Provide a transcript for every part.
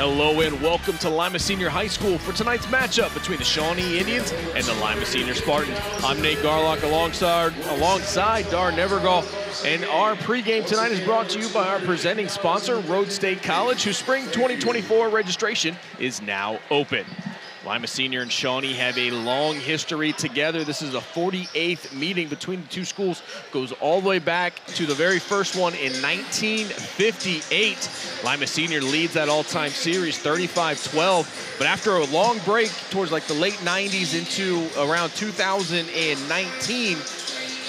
Hello and welcome to Lima Senior High School for tonight's matchup between the Shawnee Indians and the Lima Senior Spartans. I'm Nate Garlock alongside, alongside Dar Nevergall. And our pregame tonight is brought to you by our presenting sponsor, Rhodes State College, whose spring 2024 registration is now open. Lima Senior and Shawnee have a long history together. This is the 48th meeting between the two schools. Goes all the way back to the very first one in 1958. Lima Senior leads that all-time series 35-12. But after a long break towards like the late 90s into around 2019,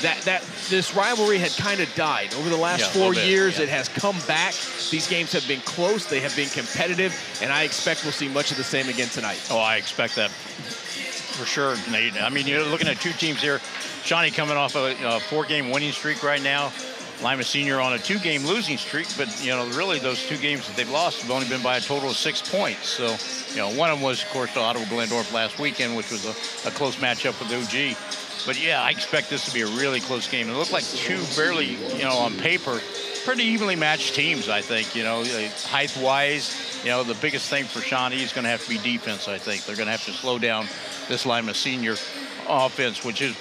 that that this rivalry had kind of died over the last Yeah, four years. yeah. It has come back. These games have been close. They have been competitive, and I expect we'll see much of the same again tonight. Oh, I expect that for sure, Nate. I mean, you're looking at two teams here. Shawnee coming off a, a four-game winning streak right now. Lima Senior on a two-game losing streak, but you know, really those two games that they've lost have only been by a total of six points. So, you know, one of them was, of course, the Ottawa Glandorf last weekend, which was a, a close matchup with OG. But yeah, I expect this to be a really close game. It looked like two fairly, you know, on paper, pretty evenly matched teams. I think, you know, uh, height-wise, you know, the biggest thing for Shawnee is going to have to be defense. I think they're going to have to slow down this Lima Senior offense, which is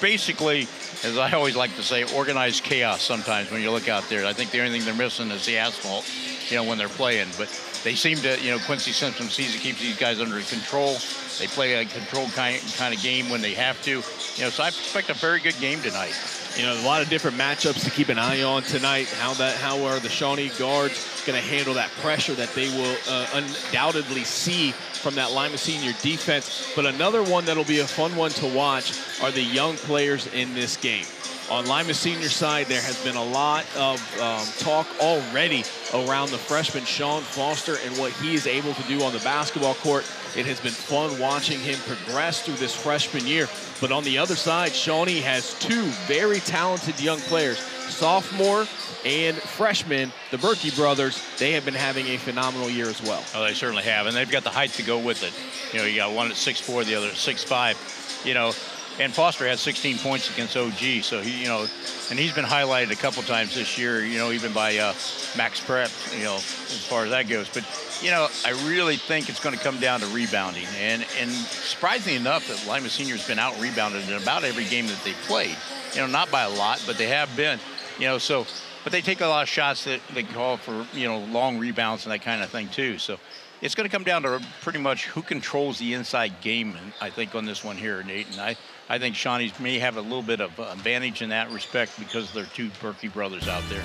basically, as I always like to say, organized chaos sometimes when you look out there. I think the only thing they're missing is the asphalt, you know, when they're playing. But they seem to, you know, Quincy Simpson sees to keeps these guys under control. They play a controlled kind, kind of game when they have to. You know, so I expect a very good game tonight. You know, a lot of different matchups to keep an eye on tonight. How that, how are the Shawnee guards going to handle that pressure that they will uh, undoubtedly see from that Lima Senior defense? But another one that'll be a fun one to watch are the young players in this game. On Lima Senior side, there has been a lot of um, talk already around the freshman Sean Foster and what he is able to do on the basketball court. It has been fun watching him progress through this freshman year. But on the other side, Shawnee has two very talented young players, sophomore and freshman, the Berkey brothers. They have been having a phenomenal year as well. Oh, they certainly have, and they've got the height to go with it. You know, you got one at 6'4", the other at 6'5". You know, and Foster had 16 points against OG, so he, you know, and he's been highlighted a couple times this year. You know, even by uh, Max Prep. You know, as far as that goes, but you know, I really think it's going to come down to rebounding, and and surprisingly enough, that Lima Senior's been out rebounded in about every game that they played. You know, not by a lot, but they have been. You know, so but they take a lot of shots that they call for you know long rebounds and that kind of thing too. So it's going to come down to pretty much who controls the inside game. I think on this one here, Nate, and I, I think Shawnee's may have a little bit of advantage in that respect because they're two Berkey brothers out there.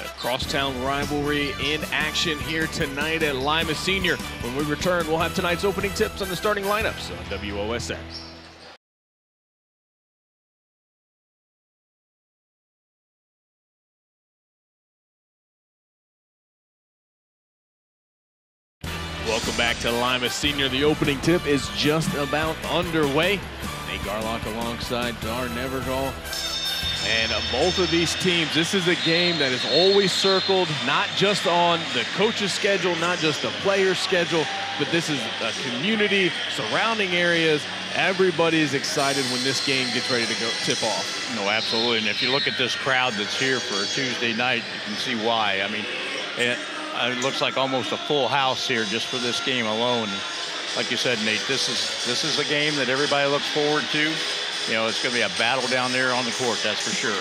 A crosstown rivalry in action here tonight at Lima Senior. When we return, we'll have tonight's opening tips on the starting lineups on WOSN. To Lima Senior. The opening tip is just about underway. Nate Garlock alongside Dar Nevergall. And both of these teams, this is a game that is always circled, not just on the coach's schedule, not just the player's schedule, but this is a community, surrounding areas. Everybody is excited when this game gets ready to go tip off. No, absolutely. And if you look at this crowd that's here for a Tuesday night, you can see why. I mean, it, looks like almost a full house here just for this game alone. Like you said, Nate, this is this is a game that everybody looks forward to. You know, it's going to be a battle down there on the court, that's for sure.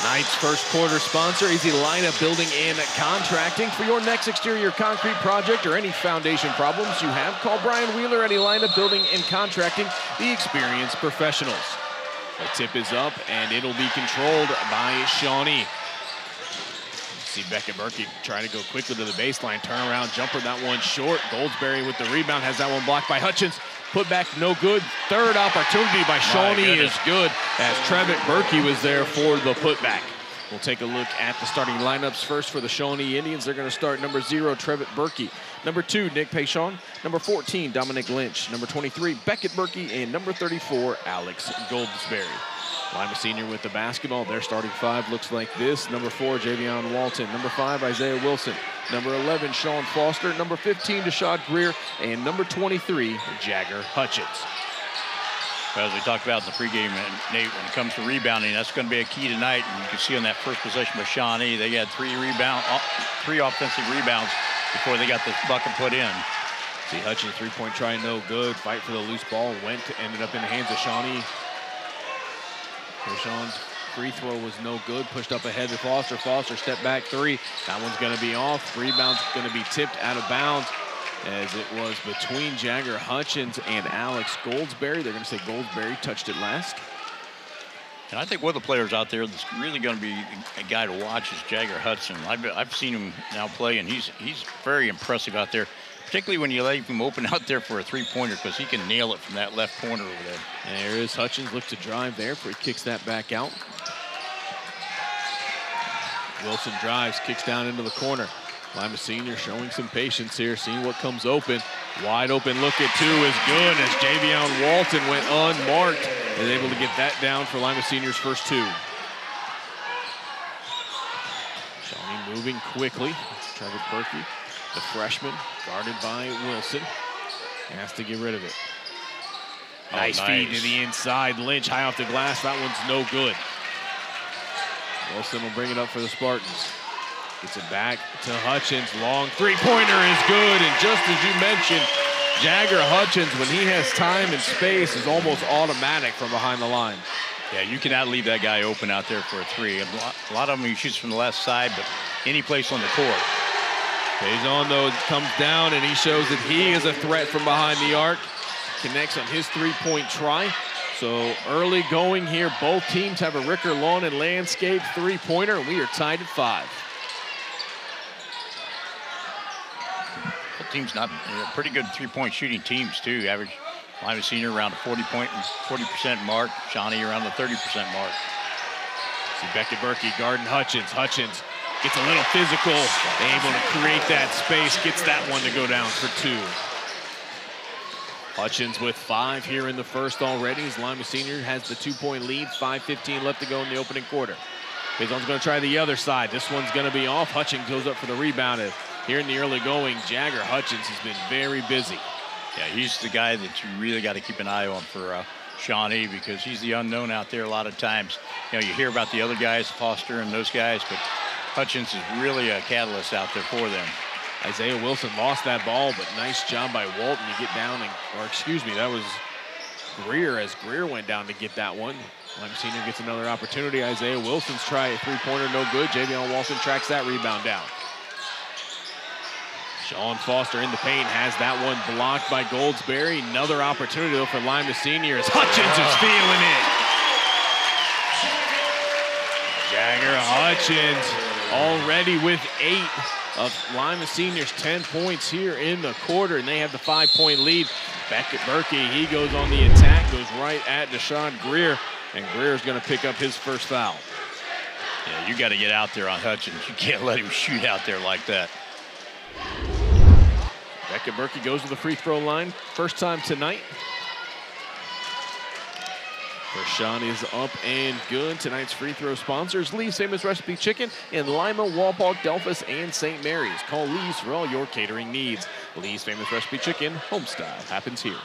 Tonight's first quarter sponsor, is Elida Building and Contracting. For your next exterior concrete project or any foundation problems you have, call Brian Wheeler at Elida Building and Contracting, the experienced professionals. The tip is up, and it'll be controlled by Shawnee. See Beckett Berkey trying to go quickly to the baseline, turnaround jumper, that one short. Goldsberry with the rebound has that one blocked by Hutchins. Put back no good. Third opportunity by Shawnee is good as Trevitt Berkey was there for the putback. We'll take a look at the starting lineups first for the Shawnee Indians. They're going to start number zero, Trevitt Berkey. Number two, Nick Payshon. Number 14, Dominic Lynch. Number 23, Beckett Berkey. And number 34, Alex Goldsberry. Lima Senior with the basketball. Their starting five looks like this. Number four, Javion Walton. Number five, Isaiah Wilson. Number 11, Sean Foster. Number 15, Deshad Greer. And number 23, Jagger Hutchins. As we talked about in the pregame, Nate, when it comes to rebounding, that's going to be a key tonight. And you can see on that first possession with Shawnee, they had three rebound, uh, three offensive rebounds. Before they got the bucket put in. See Hutchins three-point try, no good. Fight for the loose ball, went, ended up in the hands of Shawnee. Sean's free throw was no good. Pushed up ahead to Foster. Foster step back three. That one's going to be off. Rebound's going to be tipped out of bounds as it was between Jagger Hutchins and Alex Goldsberry. They're going to say Goldsberry touched it last. And I think one of the players out there that's really going to be a guy to watch is Jagger Hudson. I've, I've seen him now play, and he's he's very impressive out there, particularly when you leave him open out there for a three-pointer because he can nail it from that left corner over there. There is Hutchins, looks to drive there before he kicks that back out. Wilson drives, kicks down into the corner. Lima Senior showing some patience here, seeing what comes open. Wide open look at two is good as Javion Walton went unmarked and able to get that down for Lima Senior's first two. Shawnee moving quickly. Trevor Berkey, the freshman, guarded by Wilson. Has to get rid of it. Oh, nice, nice. feed to the inside. Lynch high off the glass. That one's no good. Wilson will bring it up for the Spartans. Gets it back to Hutchins. Long three-pointer is good. And just as you mentioned, Jagger Hutchins, when he has time and space, is almost automatic from behind the line. Yeah, you cannot leave that guy open out there for a three. A lot, a lot of them he shoots from the left side, but any place on the court. Stays on though, comes down, and he shows that he is a threat from behind the arc. Connects on his three-point try. So early going here, both teams have a Ricker Lawn and Landscape three-pointer, and we are tied at five. Teams not pretty good three-point shooting teams too. Average Lima Senior around the 40 point, 40% mark. Shawnee around the 30% mark. See Beckett Berkey, Garden Hutchins. Hutchins gets a little physical, able to create that space, gets that one to go down for two. Hutchins with five here in the first already. As Lima Senior has the two-point lead, 5.15 left to go in the opening quarter. Going to try the other side. This one's going to be off. Hutchins goes up for the rebound. Here in the early going, Jagger Hutchins has been very busy. Yeah, he's the guy that you really got to keep an eye on for uh, Shawnee because he's the unknown out there a lot of times. You know, you hear about the other guys, Foster and those guys, but Hutchins is really a catalyst out there for them. Isaiah Wilson lost that ball, but nice job by Walton to get down, and, or excuse me, that was Greer as Greer went down to get that one. Lima Senior gets another opportunity. Isaiah Wilson's try a three-pointer, no good. Javion Walton tracks that rebound down. Sean Foster in the paint has that one blocked by Goldsberry. Another opportunity though for Lima Senior as Hutchins is feeling it. Jagger Hutchins already with eight of Lima Senior's 10 points here in the quarter, and they have the five-point lead. Beckett Berkey, he goes on the attack, goes right at Deshaun Greer, and Greer's going to pick up his first foul. Yeah, you got to get out there on Hutchins. You can't let him shoot out there like that. Beckett Berkey goes to the free throw line. First time tonight. Rashawn is up and good. Tonight's free throw sponsors Lee's Famous Recipe Chicken in Lima, Wapak, Delphos, and St. Mary's. Call Lee's for all your catering needs. Lee's Famous Recipe Chicken, home style, happens here.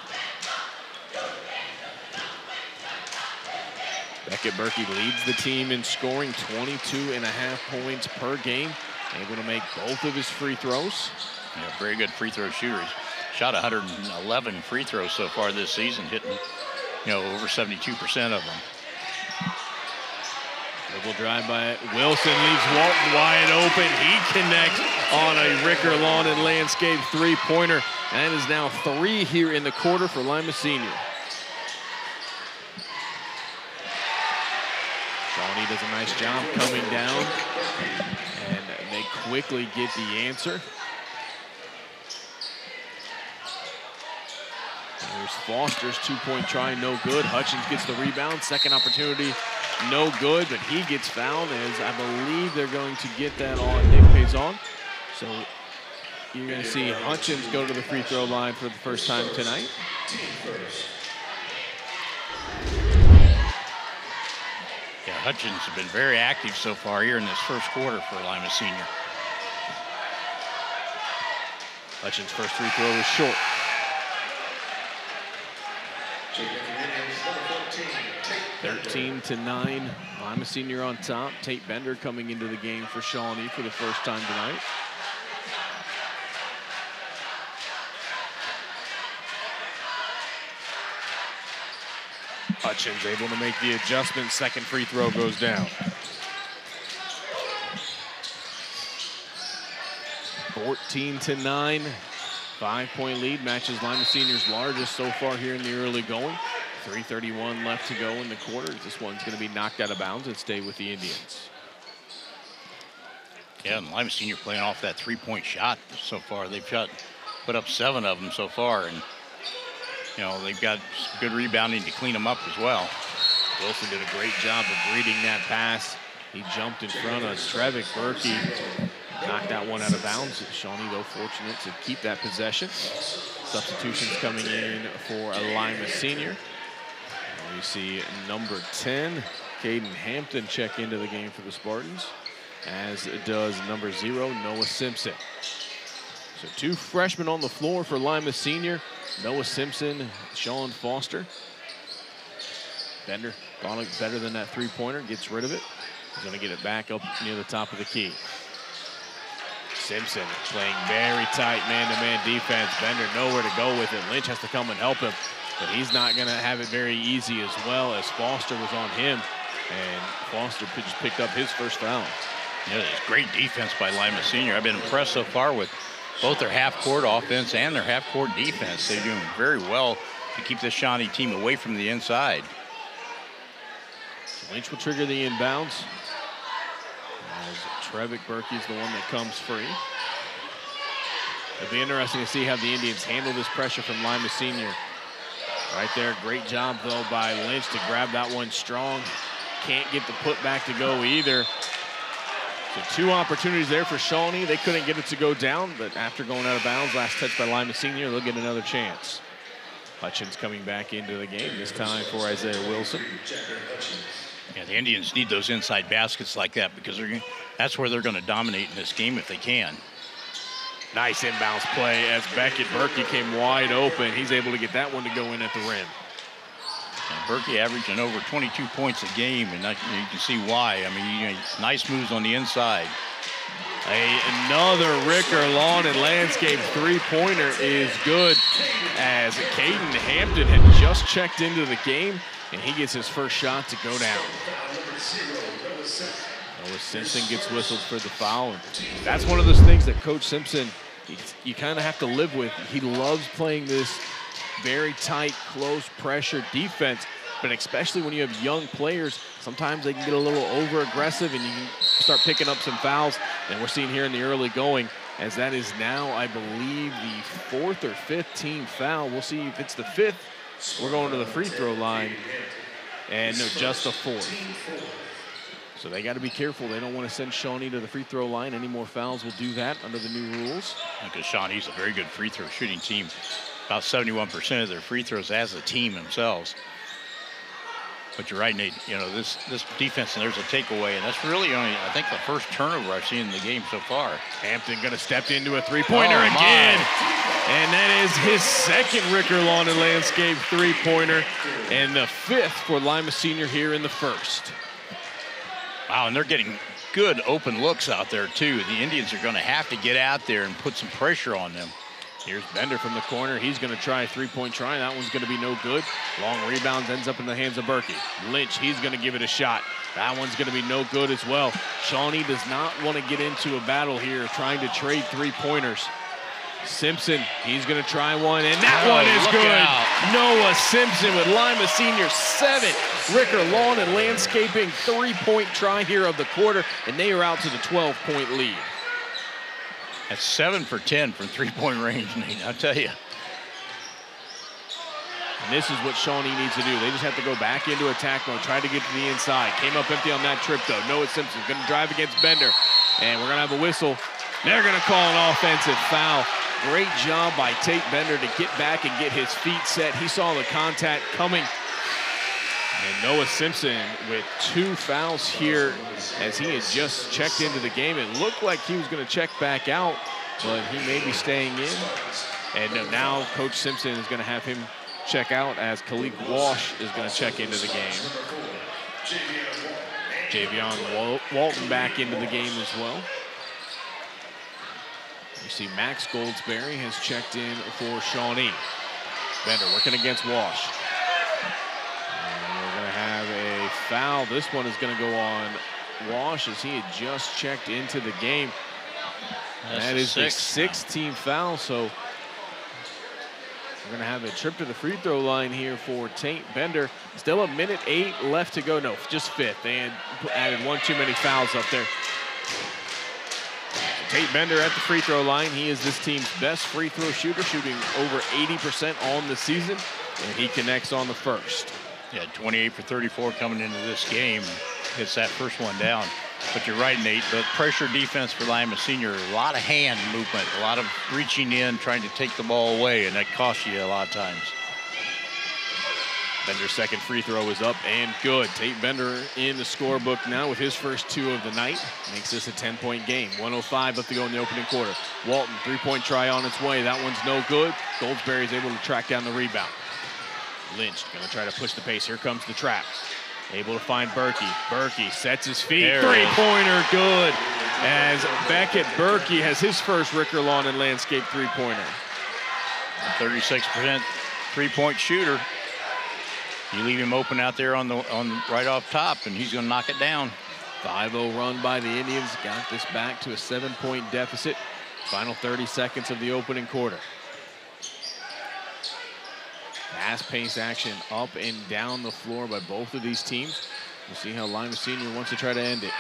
Beckett Berkey leads the team in scoring 22 and a half points per game. Able to make both of his free throws. Yeah, very good free throw shooter. He's shot 111 free throws so far this season, hitting you know over 72% of them. Dribble drive by Wilson leaves Walton wide open. He connects on a Ricker Lawn and Landscape three-pointer. It is now three here in the quarter for Lima Senior. Shawnee does a nice job coming down. And they quickly get the answer. There's Foster's two-point try, no good. Hutchins gets the rebound. Second opportunity, no good, but he gets fouled as I believe they're going to get that on Nick Payson. So you're going to see Hutchins go to the free throw line for the first time tonight. Yeah, Hutchins has been very active so far here in this first quarter for Lima Senior. Hutchins' first free throw was short. 14 to 9. I'm a senior on top. Tate Bender coming into the game for Shawnee for the first time tonight. Hutchins able to make the adjustment. Second free throw goes down. 14 to 9. Five point lead matches Lima Senior's largest so far here in the early going. 3.31 left to go in the quarter. This one's going to be knocked out of bounds and stay with the Indians. Yeah, and Lima Senior playing off that three-point shot so far. They've shot, put up seven of them so far, and you know they've got good rebounding to clean them up as well. Wilson did a great job of reading that pass. He jumped in front of Trevick Berkey, knocked that one out of bounds. Shawnee, though, fortunate to keep that possession. Substitutions coming in for a Lima senior. We see number 10, Caden Hampton, check into the game for the Spartans, as does number zero, Noah Simpson. So two freshmen on the floor for Lima Senior, Noah Simpson, Sean Foster. Bender it better than that three-pointer, gets rid of it. He's gonna get it back up near the top of the key. Simpson playing very tight man-to-man defense. Bender nowhere to go with it. Lynch has to come and help him, but he's not going to have it very easy as well as Foster was on him. And Foster just picked up his first foul. Yeah, it's great defense by Lima Senior. I've been impressed so far with both their half-court offense and their half-court defense. They're doing very well to keep this Shawnee team away from the inside. Lynch will trigger the inbounds. As Trevick Berkey is the one that comes free. It'll be interesting to see how the Indians handle this pressure from Lima Senior. Right there, great job though by Lynch to grab that one strong. Can't get the putback to go either. So two opportunities there for Shawnee. They couldn't get it to go down, but after going out of bounds, last touch by Lima Senior, they'll get another chance. Hutchins coming back into the game, this time for Isaiah Wilson. Yeah, the Indians need those inside baskets like that because that's where they're going to dominate in this game if they can. Nice inbounds play as Beckett Berkey came wide open. He's able to get that one to go in at the rim. And Berkey averaging over 22 points a game, and that, you can see why. I mean, you know, nice moves on the inside. A, another Ricker Lawn and Landscape three-pointer is good as Caden Hampton had just checked into the game, and he gets his first shot to go down. Noah Simpson gets whistled for the foul. That's one of those things that Coach Simpson, you kind of have to live with. He loves playing this very tight, close pressure defense, but especially when you have young players, sometimes they can get a little over aggressive and you can start picking up some fouls. And we're seeing here in the early going, as that is now, I believe, the fourth or fifth team foul. We'll see if it's the fifth. We're going to the free throw line. And no, just the fourth. So they got to be careful. They don't want to send Shawnee to the free throw line. Any more fouls will do that under the new rules. Because Shawnee's a very good free throw shooting team. About 71% of their free throws as a team themselves. But you're right, Nate. You know, this this defense, and there's a takeaway, and that's really only, I think, the first turnover I've seen in the game so far. Hampton going to step into a three-pointer Oh, again. And that is his second Ricker Lawn and Landscape three-pointer and the fifth for Lima Senior here in the first. Wow, and they're getting good open looks out there, too. The Indians are going to have to get out there and put some pressure on them. Here's Bender from the corner. He's going to try a three-point try. That one's going to be no good. Long rebounds ends up in the hands of Berkey. Lynch, he's going to give it a shot. That one's going to be no good as well. Shawnee does not want to get into a battle here trying to trade three-pointers. Simpson, he's going to try one, and that Oh, one is good. out. Noah Simpson with Lima Senior seven. Ricker Lawn and Landscaping three-point try here of the quarter, and they are out to the 12-point lead. That's seven for 10 from three-point range, Nate, I'll tell you. And this is what Shawnee needs to do. They just have to go back into attack mode, try to get to the inside. Came up empty on that trip, though. Noah Simpson going to drive against Bender. And we're going to have a whistle. They're going to call an offensive foul. Great job by Tate Bender to get back and get his feet set. He saw the contact coming. And Noah Simpson with two fouls here as he had just checked into the game. It looked like he was going to check back out, but he may be staying in. And now Coach Simpson is going to have him check out as Khalik Walsh is going to check into the game. Javion Wal- Walton back into the game as well. You see Max Goldsberry has checked in for Shawnee. Bender working against Walsh. And we're going to have a foul. This one is going to go on Wash as he had just checked into the game. That's that the is the sixth. 16th foul, so we're going to have a trip to the free throw line here for Tate Bender. Still a minute eight left to go. No, just fifth. They had added one too many fouls up there. Tate Bender at the free throw line. He is this team's best free throw shooter, shooting over 80% on the season, and he connects on the first. Yeah, 28 for 34 coming into this game. Gets that first one down. But you're right, Nate. The pressure defense for Lima Senior, a lot of hand movement, a lot of reaching in, trying to take the ball away, and that costs you a lot of times. Bender's second free throw is up and good. Tate Bender in the scorebook now with his first two of the night. Makes this a 10-point game. 105 left to go in the opening quarter. Walton, three-point try on its way. That one's no good. Goldsberry is able to track down the rebound. Lynch gonna try to push the pace. Here comes the trap. Able to find Berkey. Berkey sets his feet. There it is. Three-pointer good. As Beckett Berkey has his first Ricker Lawn and Landscape three-pointer. 36% three-point shooter. You leave him open out there on the on right off top, and he's going to knock it down. 5-0 run by the Indians got this back to a seven-point deficit. Final 30 seconds of the opening quarter. Fast-paced action up and down the floor by both of these teams. We'll see how Lima Senior wants to try to end it.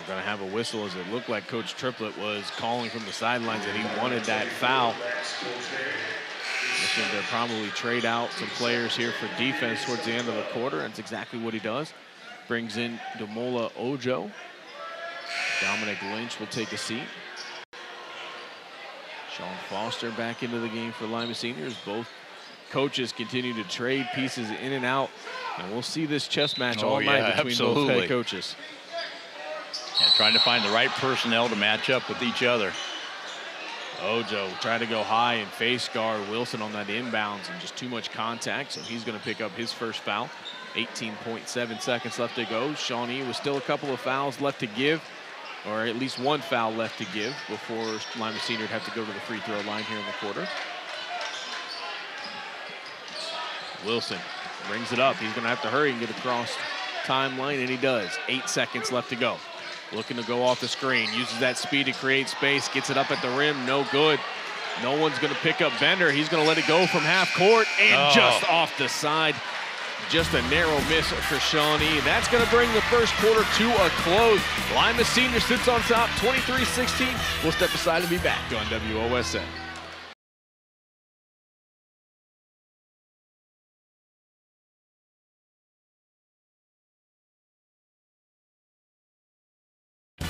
We're going to have a whistle as it looked like Coach Triplett was calling from the sidelines that he wanted that foul. Looking to probably trade out some players here for defense towards the end of the quarter. That's exactly what he does. Brings in Demola Ojo. Dominic Lynch will take a seat. Sean Foster back into the game for Lima Seniors. Both coaches continue to trade pieces in and out. And we'll see this chess match Oh, all night yeah, between both head coaches. Yeah, trying to find the right personnel to match up with each other. Ojo tried to go high and face guard Wilson on that inbounds and just too much contact, so he's going to pick up his first foul. 18.7 seconds left to go. Shawnee was still a couple of fouls left to give, or at least one foul left to give before Lima Senior would have to go to the free throw line here in the quarter. Wilson brings it up. He's going to have to hurry and get across timeline, and he does. Eight seconds left to go. Looking to go off the screen, uses that speed to create space, gets it up at the rim, no good. No one's going to pick up Bender. He's going to let it go from half court and Oh. just off the side. Just a narrow miss for Shawnee. That's going to bring the first quarter to a close. Lima Senior sits on top, 23-16. We'll step aside and be back on WOSN.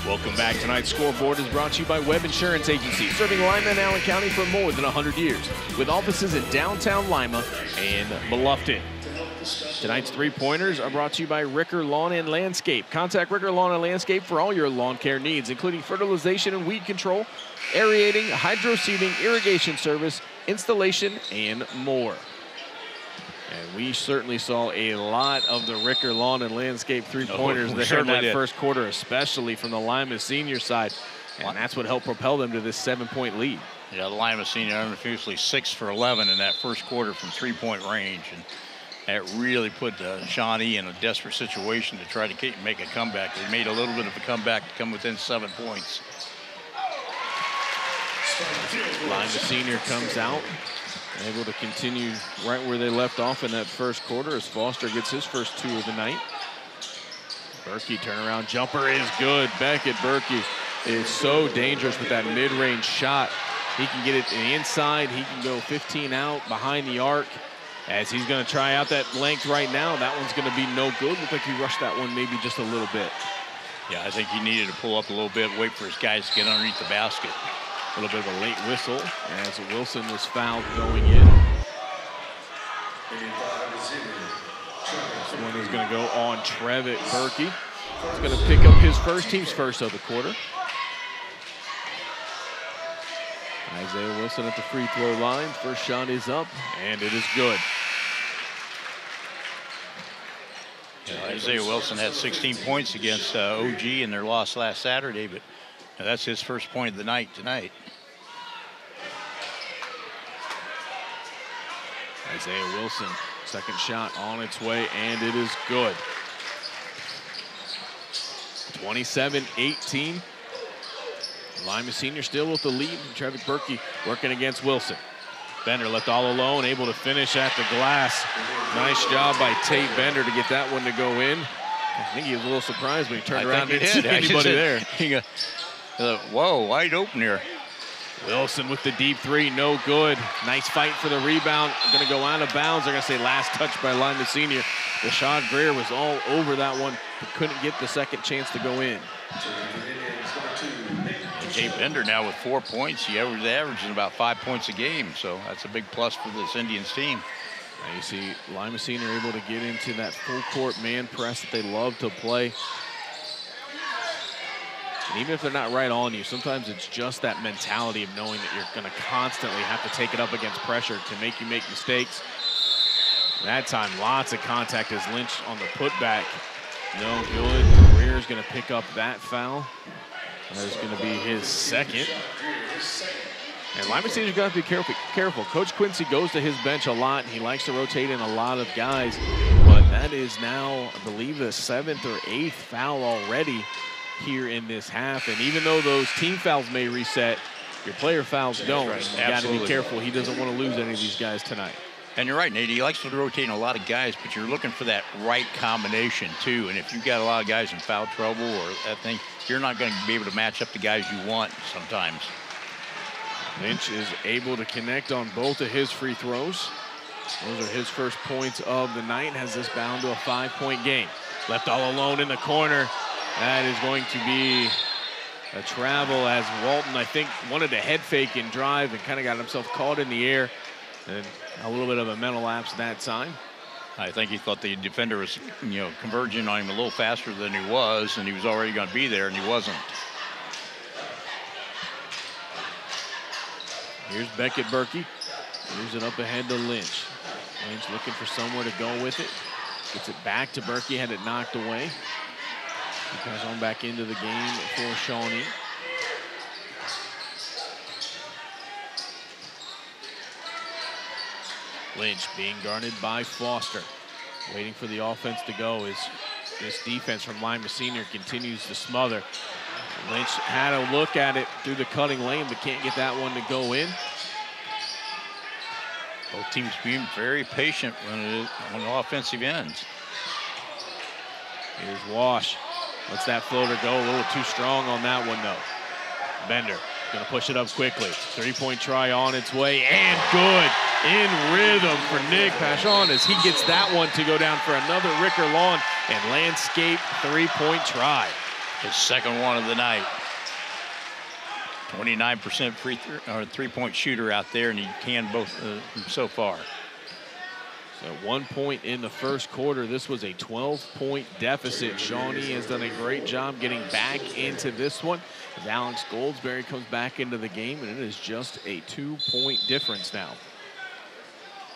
Welcome back. Tonight's scoreboard is brought to you by Webb Insurance Agency, serving Lima and Allen County for more than 100 years, with offices in downtown Lima and Bluffton. Tonight's three pointers are brought to you by Ricker Lawn and Landscape. Contact Ricker Lawn and Landscape for all your lawn care needs, including fertilization and weed control, aerating, hydro seeding, irrigation service, installation, and more. And we certainly saw a lot of the Ricker Lawn and Landscape three pointers we there in that did. first quarter, especially from the Lima senior side. And that's what helped propel them to this seven point lead. Yeah, the Lima senior unofficially six for 11 in that first quarter from three-point range, and that really put uh, Shawnee in a desperate situation to try to keep, make a comeback. They made a little bit of a comeback to come within seven points. Lima senior comes out, able to continue right where they left off in that first quarter as Foster gets his first two of the night. Berkey turnaround jumper is good. Beckett Berkey is so dangerous with that mid-range shot. He can get it in the inside. He can go 15 out behind the arc. As he's going to try out that length right now, that one's going to be no good. Looked like he rushed that one maybe just a little bit. Yeah, I think he needed to pull up a little bit, wait for his guys to get underneath the basket. A little bit of a late whistle as Wilson was fouled going in. This one is going to go on Trevitt Berkey. He's going to pick up his first team's first of the quarter. Isaiah Wilson at the free throw line. First shot is up, and it is good. Yeah, Isaiah Wilson had 16 points against uh, OG in their loss last Saturday, but that's his first point of the night tonight. Isaiah Wilson, second shot on its way, and it is good. 27-18. Lima Senior still with the lead. Trevick Berkey working against Wilson. Bender left all alone, able to finish at the glass. Nice job by Tate Bender to get that one to go in. I think he was a little surprised when he turned I around and didn't did. see anybody there. he uh, whoa, wide open here. Wilson with the deep three, no good. Nice fight for the rebound. Going to go out of bounds. They're going to say last touch by Lima Senior. Rashad Greer was all over that one, but couldn't get the second chance to go in. Jay Bender now with four points. He was averaging about five points a game, so that's a big plus for this Indians team. Now you see Lima Senior able to get into that full court man press that they love to play. And even if they're not right on you, sometimes it's just that mentality of knowing that you're going to constantly have to take it up against pressure to make you make mistakes. That time, lots of contact as Lynch on the putback. No good. Greer's going to pick up that foul. That is going to be his second. And Lima Senior's got to be careful. Careful. Coach Quincy goes to his bench a lot. He likes to rotate in a lot of guys, but that is now, I believe, the seventh or eighth foul already here in this half. And even though those team fouls may reset, your player fouls don't. right. You got to be careful. He doesn't want to lose any of these guys tonight. And you're right, Nate. He likes to rotate a lot of guys, but you're looking for that right combination too. And if you've got a lot of guys in foul trouble or that thing, you're not going to be able to match up the guys you want sometimes. Lynch is able to connect on both of his free throws. Those are his first points of the night. Has this bound to a five-point game. Left all alone in the corner. That is going to be a travel as Walton, I think, wanted to head fake and drive and kind of got himself caught in the air. And a little bit of a mental lapse that time. I think he thought the defender was, you know, converging on him a little faster than he was, and he was already going to be there, and he wasn't. Here's Beckett Berkey. Moves it up ahead to Lynch. Lynch looking for somewhere to go with it. Gets it back to Berkey, had it knocked away. He comes on back into the game for Shawnee. Lynch being guarded by Foster. Waiting for the offense to go as this defense from Lima Senior continues to smother. Lynch had a look at it through the cutting lane, but can't get that one to go in. Both teams being very patient when it on the offensive ends. Here's Wash. Lets that floater go a little too strong on that one, though. Bender gonna push it up quickly. Three-point try on its way, and good. In rhythm for Nick Pashon as he gets that one to go down for another Ricker Lawn and landscape three-point try. His second one of the night. 29% free th- three-point shooter out there, and he can both uh, so far. So at one point in the first quarter, this was a 12-point deficit. Shawnee has done a great job getting back into this one. As Alex Goldsberry comes back into the game, and it is just a two-point difference now.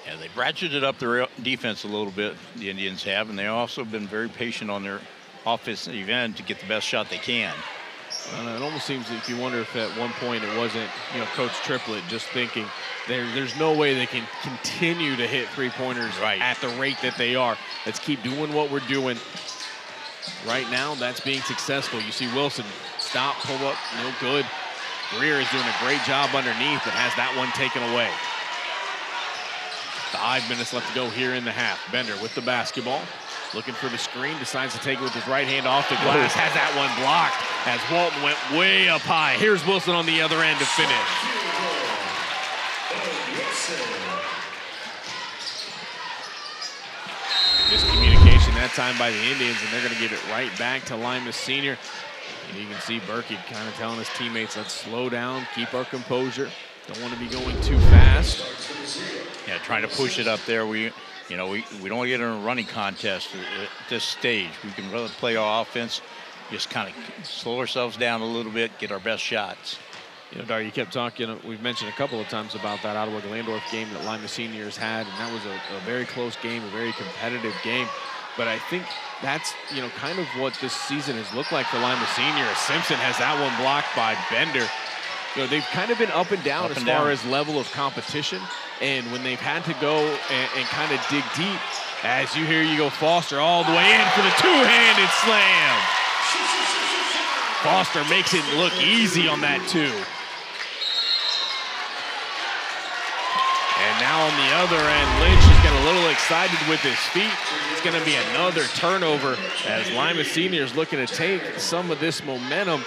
Yeah, they've ratcheted up their defense a little bit, the Indians have, and they've also been very patient on their offensive end to get the best shot they can. And it almost seems like you wonder if at one point it wasn't, you know, Coach Triplett just thinking there, there's no way they can continue to hit three-pointers Right. at the rate that they are. Let's keep doing what we're doing. Right now, that's being successful. You see Wilson stop, pull up, no good. Greer is doing a great job underneath, but has that one taken away. Five minutes left to go here in the half. Bender with the basketball. Looking for the screen, decides to take it with his right hand off the glass. Has that one blocked as Walton went way up high. Here's Wilson on the other end to finish. Miscommunication that time by the Indians, and they're going to give it right back to Lima Senior. And you can see Berkey kind of telling his teammates, let's slow down, keep our composure. Don't want to be going too fast. Yeah, trying to push it up there. We, you know, we, we don't get in a running contest at, this stage. We can really play our offense, just kind of slow ourselves down a little bit, get our best shots. You know, Dar, you kept talking, uh, we've mentioned a couple of times about that Ottawa Glandorf game that Lima Seniors had, and that was a, a very close game, a very competitive game. But I think that's, you know, kind of what this season has looked like for Lima Senior. Simpson has that one blocked by Bender. you know, they've kind of been up and down Up as and far down. as level of competition. And when they've had to go and, and kind of dig deep, as you hear you go Foster all the way in for the two-handed slam. Foster makes it look easy on that two. And now on the other end, Lynch is getting a little excited with his feet. It's going to be another turnover as Lima Senior is looking to take some of this momentum.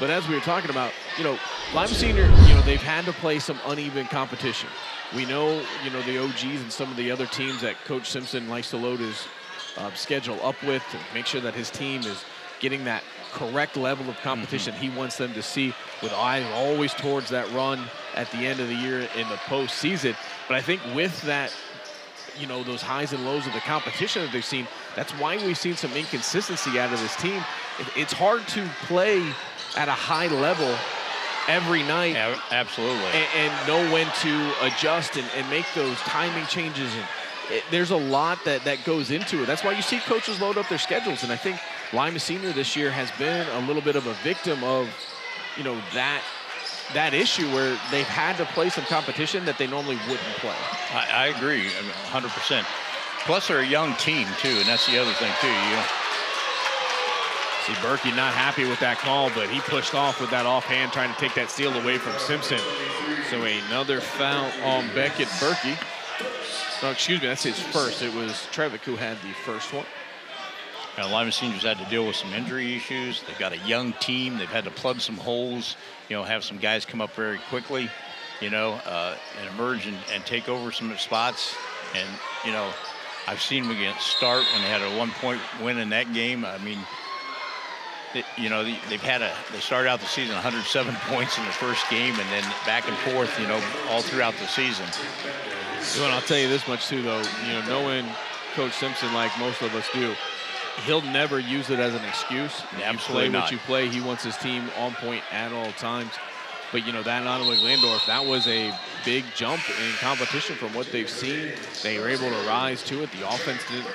But as we were talking about, you know, Lima Senior, you know, they've had to play some uneven competition. We know, you know, the OGs and some of the other teams that Coach Simpson likes to load his uh, schedule up with to make sure that his team is getting that correct level of competition he wants them to see with eyes always towards that run at the end of the year in the postseason. But I think with that, you know, those highs and lows of the competition that they've seen, that's why we've seen some inconsistency out of this team. It- It's hard to play at a high level every night Yeah, absolutely. and, and know when to adjust and, and make those timing changes. And it, there's a lot that, that goes into it. That's why you see coaches load up their schedules. And I think Lima Senior this year has been a little bit of a victim of, you know, that that issue where they've had to play some competition that they normally wouldn't play. I, I agree, 100%. Plus, they're a young team, too, and that's the other thing, too. You know, See Berkey not happy with that call, but he pushed off with that offhand, trying to take that steal away from Simpson. So another foul on Beckett Berkey. No, excuse me, that's his first. It was Trevick who had the first one. Know, Lima Seniors had to deal with some injury issues. They've got a young team. They've had to plug some holes, you know, have some guys come up very quickly, you know, uh, and emerge and, and take over some spots. And, you know, I've seen them against Start when they had a one point win in that game. I mean, you know, they, they've had a, they started out the season 107 points in the first game and then back and forth, you know, all throughout the season. Well, and I'll tell you this much too, though. You know, knowing Coach Simpson like most of us do, he'll never use it as an excuse. You Absolutely play what you play. He wants his team on point at all times. But you know that Ottawa Glandorf, that was a big jump in competition from what they've seen. They were able to rise to it. The offense didn't,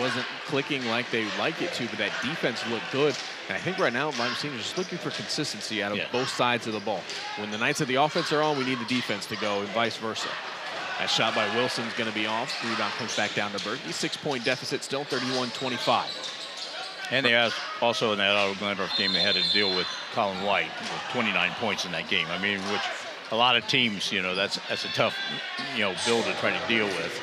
wasn't clicking like they like it to, but that defense looked good. And I think right now Lima Senior is just looking for consistency out of Yeah. both sides of the ball. When the Knights of the offense are on, we need the defense to go, and vice versa. That shot by Wilson is going to be off. Rebound comes back down to Berkey. Six-point deficit still, 31-25. And they has- also in that Otto Glandorf game, they had to deal with Colin White with 29 points in that game. I mean, which a lot of teams, you know, that's that's a tough, you know, bill to try to deal with.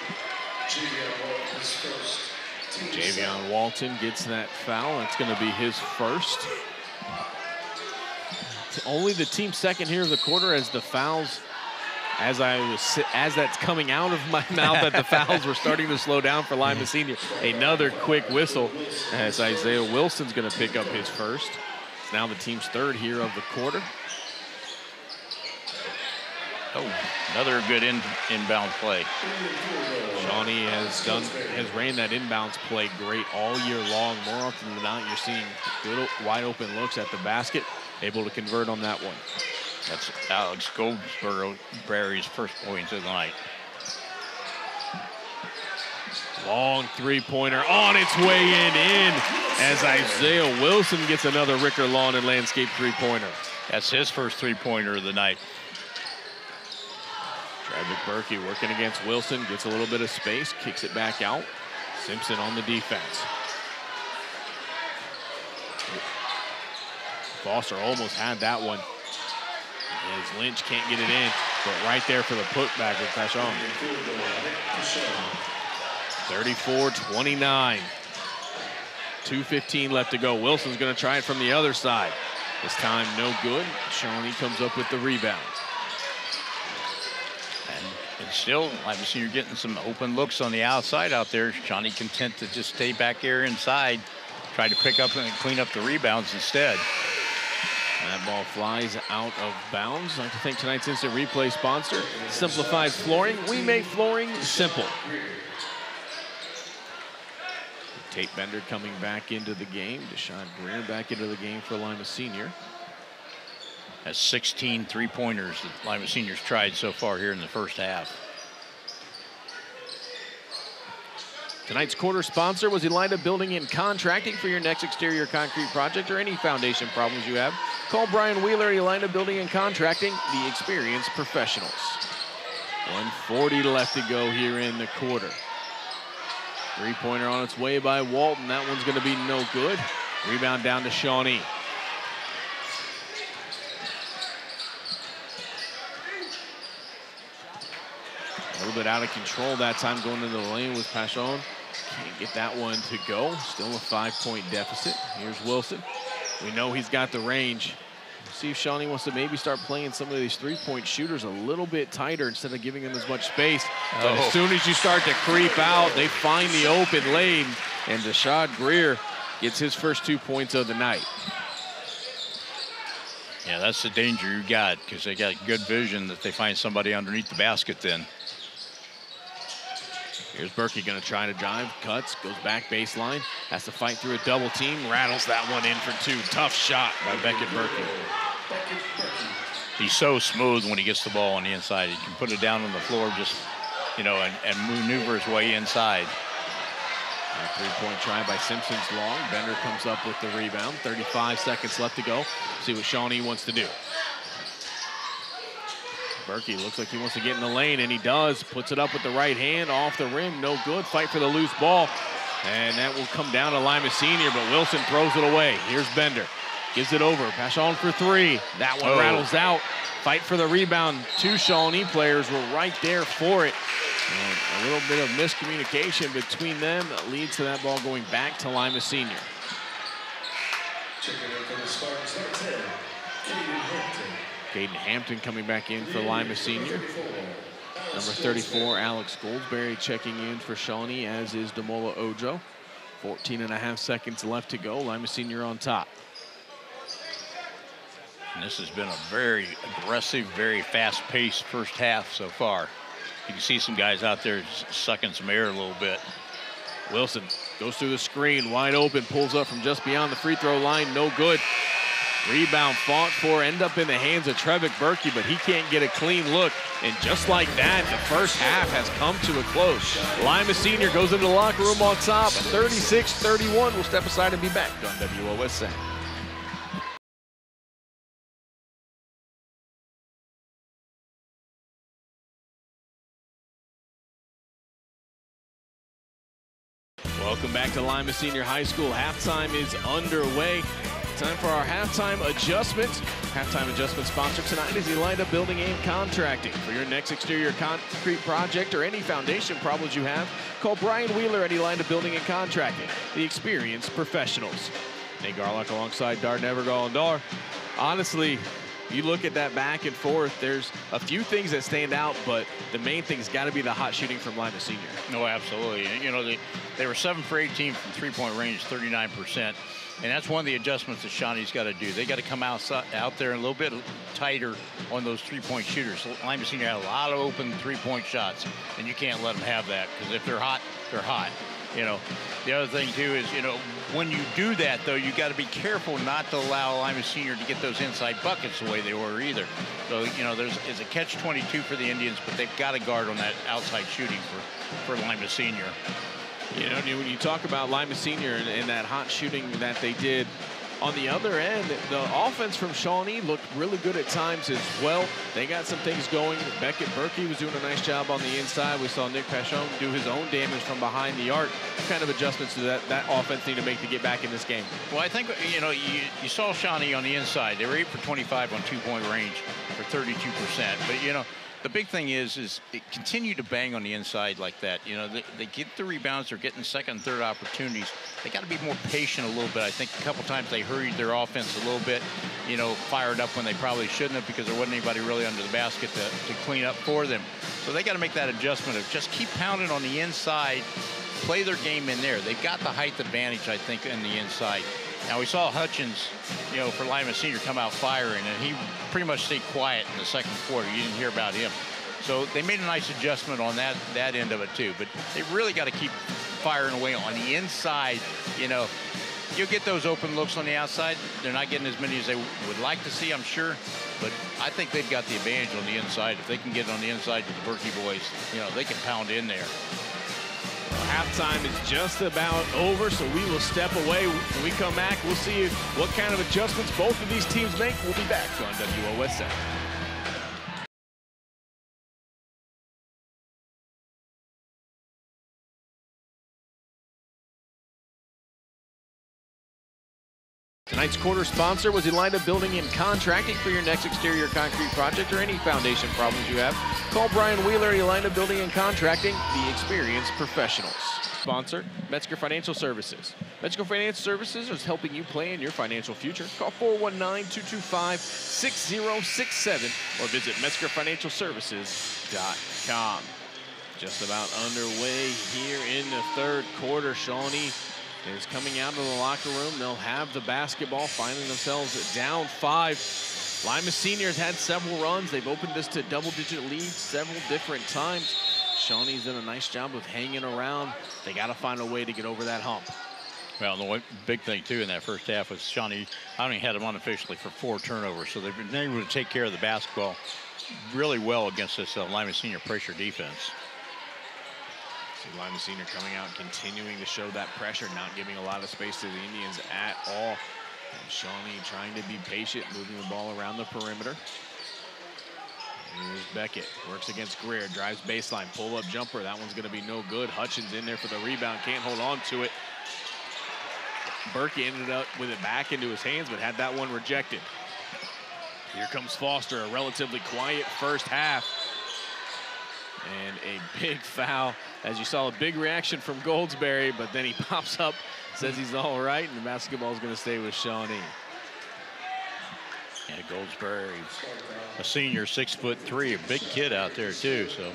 Javion Walton gets that foul. That's going to be his first. It's only the team second here of the quarter as the fouls, as I was as that's coming out of my mouth, that the fouls were starting to slow down for Lima Senior. Another quick whistle as Isaiah Wilson's going to pick up his first. It's now the team's third here of the quarter. Oh, another good in inbound play. Shawnee has done has ran that inbounds play great all year long. More often than not, you're seeing good wide open looks at the basket, able to convert on that one. That's Alex Goldsberry's first points of the night. Long three-pointer on its way in, in as Isaiah Wilson gets another Ricker Lawn and Landscape three-pointer. That's his first three-pointer of the night. Uh, Travick Berkey working against Wilson, gets a little bit of space, kicks it back out. Simpson on the defense. Foster almost had that one. As Lynch can't get it in, but right there for the putback with Vachon. 34-29. 2.15 left to go. Wilson's going to try it from the other side. This time, no good. Shawnee comes up with the rebound. Still, I'm you're getting some open looks on the outside out there. Johnny content to just stay back there inside, try to pick up and clean up the rebounds instead. That ball flies out of bounds. I'd like to thank tonight's instant replay sponsor, Simplified Flooring. We make flooring simple. Tate Bender coming back into the game. Deshaun Greer back into the game for Lima Senior. That's 16 three-pointers that Lima Seniors tried so far here in the first half. Tonight's quarter sponsor was Elida Building and Contracting for your next exterior concrete project or any foundation problems you have. Call Brian Wheeler, Elida Building and Contracting, the experienced professionals. 140 left to go here in the quarter. Three-pointer on its way by Walton. That one's going to be no good. Rebound down to Shawnee. A little bit out of control that time going into the lane with Pashon. Can't get that one to go. Still a five-point deficit. Here's Wilson. We know he's got the range. See if Shawnee wants to maybe start playing some of these three-point shooters a little bit tighter instead of giving them as much space. Oh. But as oh. soon as you start to creep out, they find the open lane, and Deshad Greer gets his first two points of the night. Yeah, that's the danger you got because they got good vision that they find somebody underneath the basket then. Here's Berkey going to try to drive, cuts, goes back baseline, has to fight through a double team, rattles that one in for two. Tough shot by Beckett Berkey. He's so smooth when he gets the ball on the inside. He can put it down on the floor just, you know, and, and maneuver his way inside. Three-point try by Simpson's long. Bender comes up with the rebound. 35 seconds left to go. See what Shawnee wants to do. Berkey looks like he wants to get in the lane, and he does. Puts it up with the right hand, off the rim, no good. Fight for the loose ball. And that will come down to Lima Senior, but Wilson throws it away. Here's Bender. Gives it over. Pass on for three. That one oh. rattles out. Fight for the rebound. Two Shawnee players were right there for it. And a little bit of miscommunication between them that leads to that ball going back to Lima Senior. Checking in from the Spartans, 10, Hampton. Caden Hampton coming back in for Lima Senior. Number 34, Alex Goldsberry checking in for Shawnee, as is Demola Ojo. 14 and a half seconds left to go. Lima Senior on top. And this has been a very aggressive, very fast-paced first half so far. You can see some guys out there sucking some air a little bit. Wilson goes through the screen, wide open, pulls up from just beyond the free throw line, no good. Rebound fought for, end up in the hands of Trevick Berkey, but he can't get a clean look. And just like that, the first half has come to a close. Lima Senior goes into the locker room on top, 36-31. We'll step aside and be back on WOSN. Welcome back to Lima Senior High School. Halftime is underway. Time for our halftime adjustments. Halftime adjustment sponsor tonight is Elida Building and Contracting. For your next exterior concrete project or any foundation problems you have, call Brian Wheeler at Elida Building and Contracting, the experienced professionals. Nate Garlock alongside Dar Nevergall and Dar. Honestly, you look at that back and forth, there's a few things that stand out, but the main thing's got to be the hot shooting from Lima Senior. No, absolutely. You know, they, they were 7 for 18 from three-point range, 39%. And that's one of the adjustments that Shawnee's got to do. They got to come out, out there a little bit tighter on those three-point shooters. Lima Senior had a lot of open three-point shots, and you can't let them have that because if they're hot, they're hot. You know, the other thing too is, you know, when you do that though, you got to be careful not to allow Lima Senior to get those inside buckets the way they were either. So, you know, there's it's a catch-22 for the Indians, but they've got to guard on that outside shooting for for Lima Senior. You know, when you talk about Lima Senior and, and, that hot shooting that they did, on the other end, the offense from Shawnee looked really good at times as well. They got some things going. Beckett Berkey was doing a nice job on the inside. We saw Nick Pashon do his own damage from behind the arc. What kind of adjustments do that, that offense need to make to get back in this game? Well, I think, you know, you, you saw Shawnee on the inside. They were 8 for 25 on two-point range for 32%. But, you know, the big thing is, is continue to bang on the inside like that. You know, they, they get the rebounds, they're getting second third opportunities. They got to be more patient a little bit. I think a couple times they hurried their offense a little bit, you know, fired up when they probably shouldn't have because there wasn't anybody really under the basket to, to clean up for them. So they got to make that adjustment of just keep pounding on the inside, play their game in there. They've got the height advantage, I think, in the inside. Now we saw Hutchins, you know, for Lima Senior come out firing, and he pretty much stayed quiet in the second quarter. You didn't hear about him. So they made a nice adjustment on that that end of it too. But they really got to keep firing away on the inside. You know, you'll get those open looks on the outside. They're not getting as many as they would like to see, I'm sure. But I think they've got the advantage on the inside. If they can get on the inside with the Berkey boys, you know, they can pound in there. Halftime is just about over, so we will step away. When we come back, we'll see what kind of adjustments both of these teams make. We'll be back on WOSN. Tonight's quarter sponsor was Elida Building and Contracting for your next exterior concrete project or any foundation problems you have. Call Brian Wheeler, Elida Building and Contracting, the experienced professionals. Sponsor, Metzger Financial Services. Metzger Financial Services is helping you plan your financial future. Call 419-225-6067 or visit MetzgerFinancialServices.com. Just about underway here in the third quarter. Shawnee is coming out of the locker room. They'll have the basketball, finding themselves down five. Lima Seniors had several runs. They've opened this to double-digit leads several different times. Shawnee's done a nice job of hanging around. They got to find a way to get over that hump. Well, the big thing, too, in that first half was Shawnee, I only had them unofficially for four turnovers, so they've been able to take care of the basketball really well against this uh, Lima Senior pressure defense. Lima Senior coming out, continuing to show that pressure, not giving a lot of space to the Indians at all. And Shawnee trying to be patient, moving the ball around the perimeter. Here's Beckett, works against Greer, drives baseline, pull-up jumper. That one's gonna be no good. Hutchins in there for the rebound, can't hold on to it. Berkey ended up with it back into his hands, but had that one rejected. Here comes Foster, a relatively quiet first half. And a big foul as you saw a big reaction from Goldsberry, but then he pops up, says he's all right, and the basketball is going to stay with Shawnee. Yeah, Goldsberry, a senior, six foot three, a big kid out there too. So.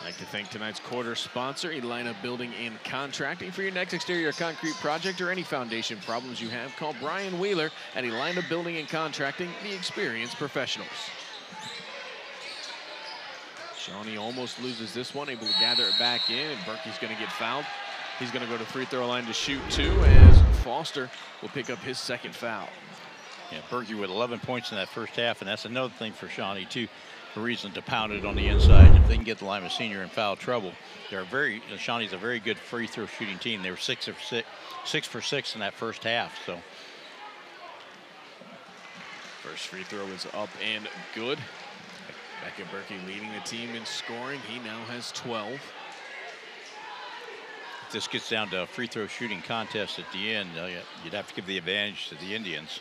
I'd like to thank tonight's quarter sponsor, Elida Building and Contracting. For your next exterior concrete project or any foundation problems you have, call Brian Wheeler at Elida Building and Contracting, the experienced professionals. Shawnee almost loses this one, able to gather it back in, and Berkey's going to get fouled. He's going to go to free throw line to shoot two, as Foster will pick up his second foul. Yeah, Berkey with 11 points in that first half, and that's another thing for Shawnee, too. A reason to pound it on the inside. If they can get the Lima Senior in foul trouble, they're very, the Shawnee's a very good free throw shooting team. They were six for six, six for six in that first half, so. First free throw is up and good. Beckett Berkey leading the team in scoring. He now has 12. If this gets down to a free throw shooting contest at the end, uh, you'd have to give the advantage to the Indians.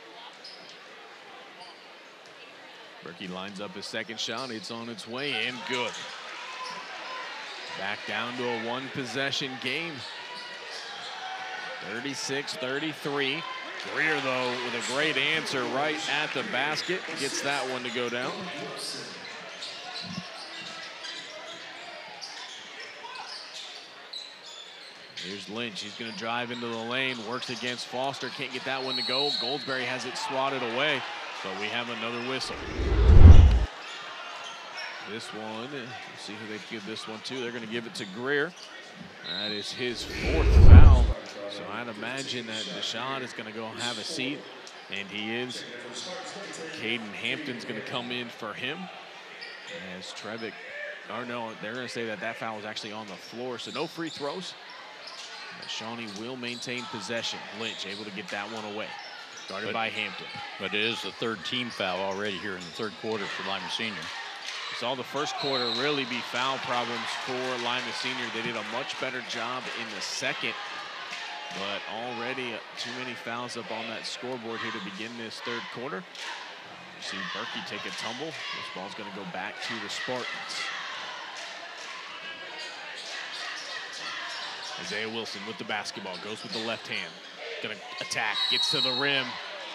Berkey lines up his second shot. It's on its way and good. Back down to a one possession game. 36-33. Greer, though, with a great answer right at the basket. Gets that one to go down. Here's Lynch. He's going to drive into the lane, works against Foster. Can't get that one to go. Goldsberry has it swatted away, but we have another whistle. This one, see who they give this one to. They're going to give it to Greer. That is his fourth foul. So I'd imagine that Deshaun is going to go have a seat, and he is. Caden Hampton's going to come in for him as Trevick, or no, they're going to say that that foul was actually on the floor, so no free throws. But Shawnee will maintain possession. Lynch able to get that one away. Guarded but, by Hampton. But it is the third team foul already here in the third quarter for Lima Senior. Saw the first quarter really be foul problems for Lima Senior. They did a much better job in the second. But already too many fouls up on that scoreboard here to begin this third quarter. You see Berkey take a tumble. This ball's going to go back to the Spartans. Isaiah Wilson with the basketball, goes with the left hand. Gonna attack, gets to the rim.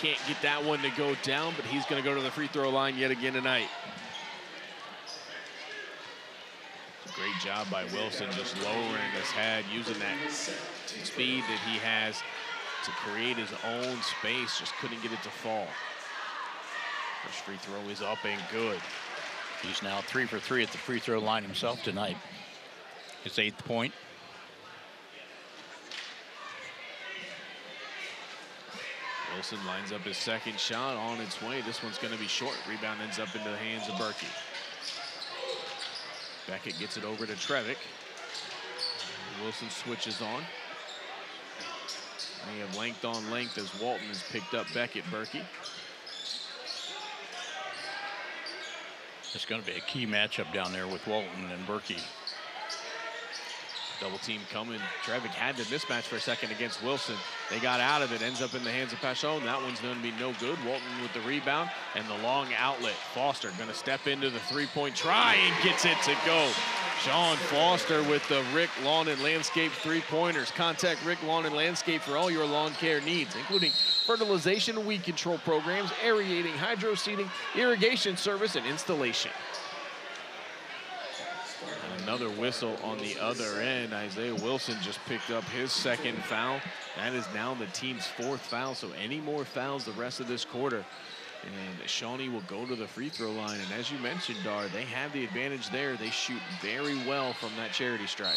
Can't get that one to go down, but he's gonna go to the free throw line yet again tonight. Great job by Wilson just lowering his head, using that speed that he has to create his own space. Just couldn't get it to fall. First free throw is up and good. He's now three for three at the free throw line himself tonight. His eighth point. Wilson lines up his second shot on its way. This one's going to be short. Rebound ends up into the hands of Berkey. Beckett gets it over to Trevick. Wilson switches on. They have length on length as Walton has picked up Beckett Berkey. It's going to be a key matchup down there with Walton and Berkey. Double team coming. Trevick had the mismatch for a second against Wilson. They got out of it. Ends up in the hands of Pashon. That one's going to be no good. Walton with the rebound and the long outlet. Foster going to step into the three-point try and gets it to go. Sean Foster with the Rick Lawn and Landscape three-pointers. Contact Rick Lawn and Landscape for all your lawn care needs, including fertilization, weed control programs, aerating, hydro seeding, irrigation service, and installation. Another whistle on the other end. Isaiah Wilson just picked up his second foul. That is now the team's fourth foul, so any more fouls the rest of this quarter. And Shawnee will go to the free throw line. And as you mentioned, Dar, they have the advantage there. They shoot very well from that charity stripe.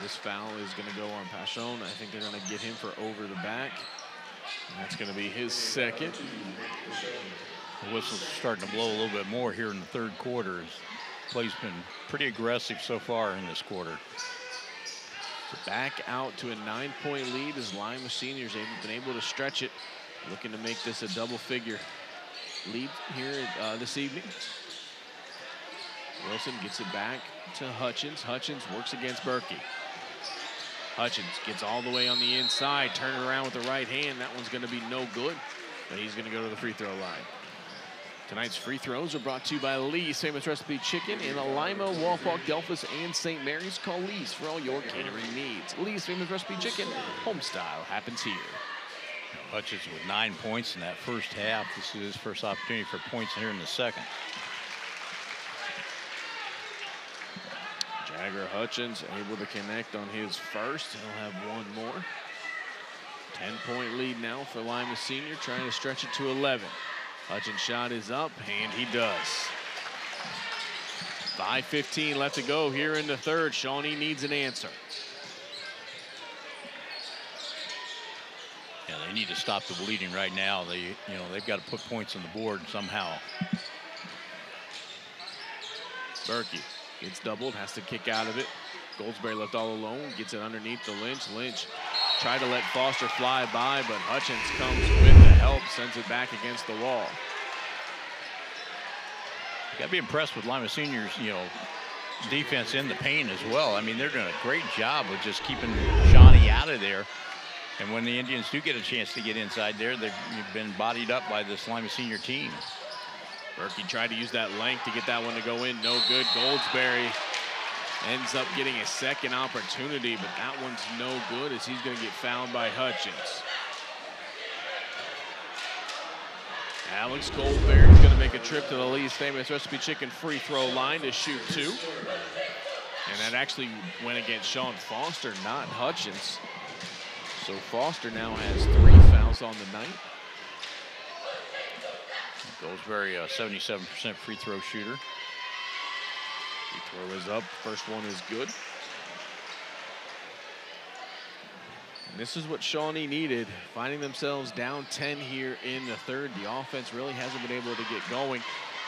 This foul is going to go on Pashon. I think they're going to get him for over the back. And that's going to be his second. The whistle's starting to blow a little bit more here in the third quarter. Play's been pretty aggressive so far in this quarter. Back out to a nine-point lead as Lima Seniors have been able to stretch it, looking to make this a double-figure lead here uh, this evening. Wilson gets it back to Hutchins. Hutchins works against Berkey. Hutchins gets all the way on the inside, turn it around with the right hand. That one's going to be no good, but he's going to go to the free throw line. Tonight's free throws are brought to you by Lee's Famous Recipe Chicken in Lima, Wapak, Delphos, and St. Mary's. Call Lee's for all your catering needs. Lee's Famous Recipe Chicken, home style happens here. Hutchins with nine points in that first half. This is his first opportunity for points here in the second. Jagger Hutchins able to connect on his first. He'll have one more. 10 point lead now for Lima Senior, trying to stretch it to 11. Hutchins shot is up, and he does. 5.15 left to go here in the third. Shawnee needs an answer. Yeah, they need to stop the bleeding right now. They, you know, they've got to put points on the board somehow. Berkey gets doubled, has to kick out of it. Goldsberry left all alone, gets it underneath the Lynch. Lynch tried to let Foster fly by, but Hutchins comes with help, sends it back against the wall. You got to be impressed with Lima Seniors, you know, defense in the paint as well. I mean, they're doing a great job of just keeping Shawnee out of there. And when the Indians do get a chance to get inside there, they've been bodied up by this Lima Senior team. Berkey tried to use that length to get that one to go in. No good. Goldsberry ends up getting a second opportunity, but that one's no good as he's going to get fouled by Hutchins. Alex Goldsberry is going to make a trip to the Lee's Famous Recipe Chicken free throw line to shoot two. And that actually went against Sean Foster, not Hutchins. So Foster now has three fouls on the night. Goldsberry, a 77% free throw shooter. Free throw is up. First one is good. And this is what Shawnee needed, finding themselves down 10 here in the third. The offense really hasn't been able to get going.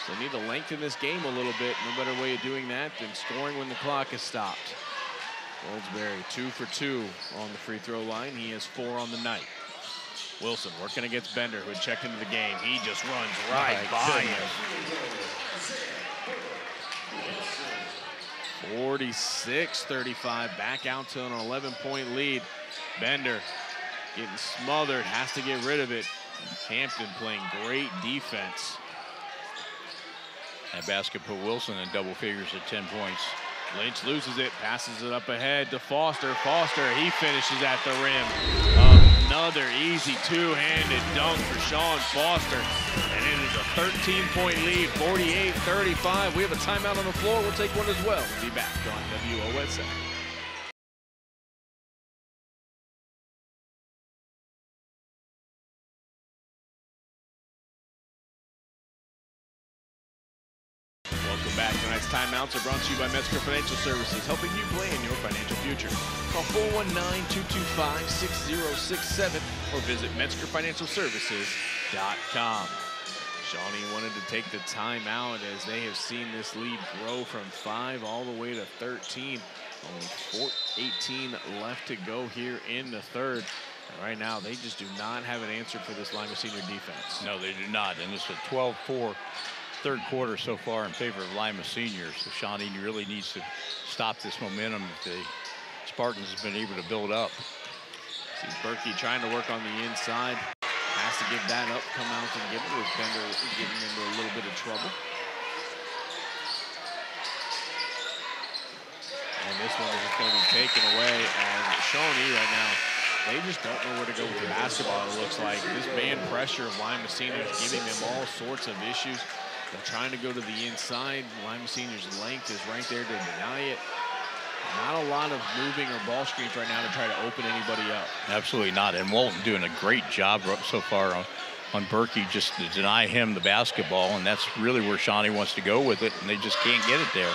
So they need to lengthen this game a little bit. No better way of doing that than scoring when the clock is stopped. Goldsberry, two for two on the free throw line. He has four on the night. Wilson working against Bender, who had checked into the game. He just runs right by him. 46-35, back out to an 11-point lead. Bender getting smothered, has to get rid of it. Hampton playing great defense. That basket put Wilson in double figures at 10 points. Lynch loses it, passes it up ahead to Foster. Foster, he finishes at the rim. Another easy two-handed dunk for Sean Foster. And it is a 13-point lead, 48-35. We have a timeout on the floor. We'll take one as well. We'll be back on WOSN. Back. Timeouts are brought to you by Metzger Financial Services, helping you plan your financial future. Call 419-225-6067 or visit MetzgerFinancialServices.com. Shawnee wanted to take the timeout as they have seen this lead grow from five all the way to 13. Only four, 18 left to go here in the third. And right now, they just do not have an answer for this Lima Senior defense. No, they do not. And it's a 12-4 third quarter so far in favor of Lima Seniors. So Shawnee really needs to stop this momentum that the Spartans have been able to build up. See Berkey trying to work on the inside. Has to give that up, come out and give it with Bender getting into a little bit of trouble. And this one is just going to be taken away And Shawnee right now, they just don't know where to go with the basketball, it looks like. This man pressure of Lima Seniors giving them all sorts of issues. They're trying to go to the inside. Lima Seniors' length is right there to deny it. Not a lot of moving or ball screens right now to try to open anybody up. Absolutely not. And Walton doing a great job so far on, on Berkey just to deny him the basketball. And that's really where Shawnee wants to go with it. And they just can't get it there.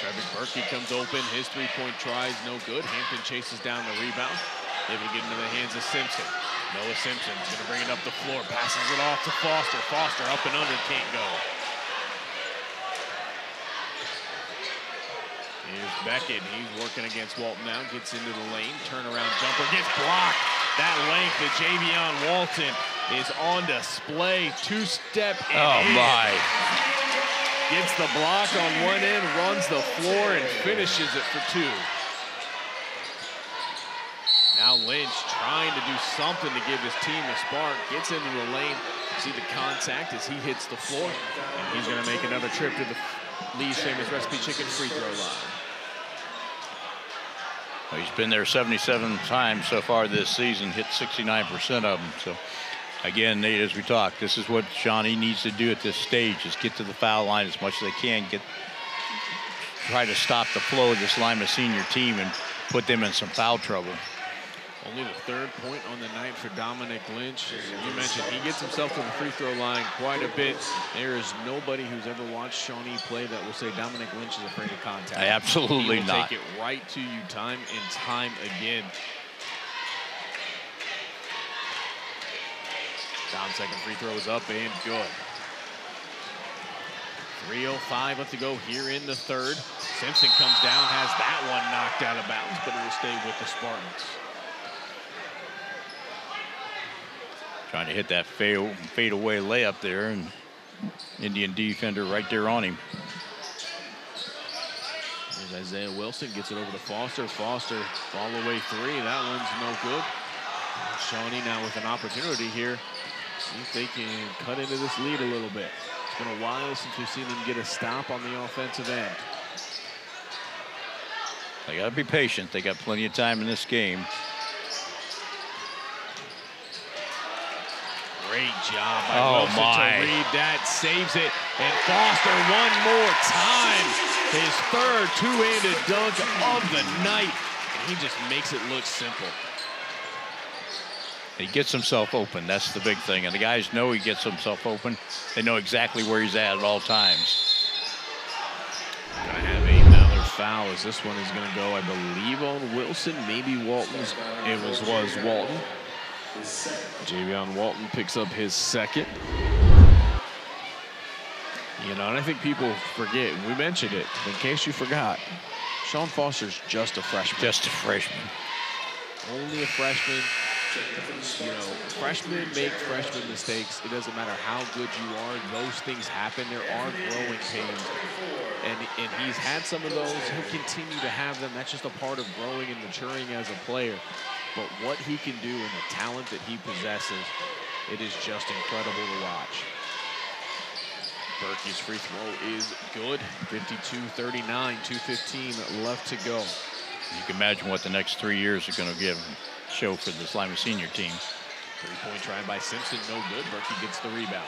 Trevor Berkey comes open. His three-point try is no good. Hampton chases down the rebound. Able to get into the hands of Simpson. Noah Simpson's going to bring it up the floor. Passes it off to Foster. Foster up and under. Can't go. Here's Beckett. He's working against Walton now. Gets into the lane. Turnaround jumper. Gets blocked. That length of Javion Walton is on display. Two-step Oh, in. my. Gets the block on one end, runs the floor, and finishes it for two. Now Lynch trying to do something to give his team a spark. Gets into the lane. See the contact as he hits the floor. And he's going to make another trip to the Lee's Famous Recipe Chicken free throw line. Well, he's been there 77 times so far this season, hit 69% of them. So, again, Nate, as we talk, this is what Shawnee needs to do at this stage: is get to the foul line as much as they can, get try to stop the flow of this Lima senior team and put them in some foul trouble. Only the third point on the night for Dominic Lynch. As you mentioned, he gets himself to the free throw line quite a bit. There is nobody who's ever watched Shawnee play that will say Dominic Lynch is afraid of contact. I Absolutely he will not. take it right to you time and time again. Dom second free throw is up and good. 3.05 left to go here in the third. Simpson comes down, has that one knocked out of bounds, but it'll stay with the Spartans. Trying to hit that fade, fade away layup there, and Indian defender right there on him. There's Isaiah Wilson gets it over to Foster. Foster all the way three. That one's no good. Shawnee now with an opportunity here. See if they can cut into this lead a little bit. It's been a while since we've seen them get a stop on the offensive end. They got to be patient. They got plenty of time in this game. Great job by Oh, Wilson my. to read that, saves it, and Foster one more time. His third two-handed dunk of the night. And he just makes it look simple. He gets himself open. That's the big thing. And the guys know he gets himself open. They know exactly where he's at at all times. Gonna have another foul as this one is gonna go, I believe, on Wilson, maybe Walton's. It was was Walton. Javion Walton picks up his second. You know, and I think people forget. We mentioned it, in case you forgot. Sean Foster's just a freshman. Just a freshman. Only a freshman. You know, freshmen make freshman mistakes. It doesn't matter how good you are. Those things happen. There are growing pains. And, and he's had some of those. He'll continue to have them. That's just a part of growing and maturing as a player. But what he can do and the talent that he possesses, it is just incredible to watch. Berkey's free throw is good. 52-39, 2.15 left to go. You can imagine what the next three years are going to give show for this Lima senior team. Three-point try by Simpson, no good. Berkey gets the rebound.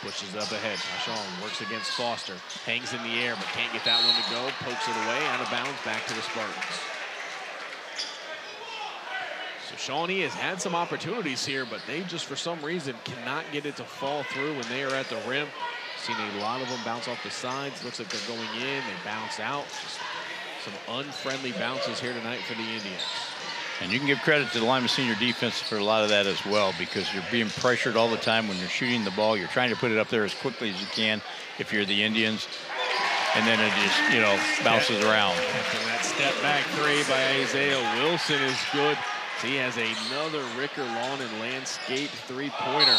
Pushes up ahead. Pashon works against Foster. Hangs in the air, but can't get that one to go. Pokes it away, out of bounds, back to the Spartans. Shawnee has had some opportunities here, but they just, for some reason, cannot get it to fall through when they are at the rim. Seen a lot of them bounce off the sides. Looks like they're going in. They bounce out. Just some unfriendly bounces here tonight for the Indians. And you can give credit to the Lima Senior defense for a lot of that as well because you're being pressured all the time when you're shooting the ball. You're trying to put it up there as quickly as you can if you're the Indians. And then it just, you know, bounces around. And that step back three by Isaiah Wilson is good. He has another Ricker Lawn and Landscape three-pointer.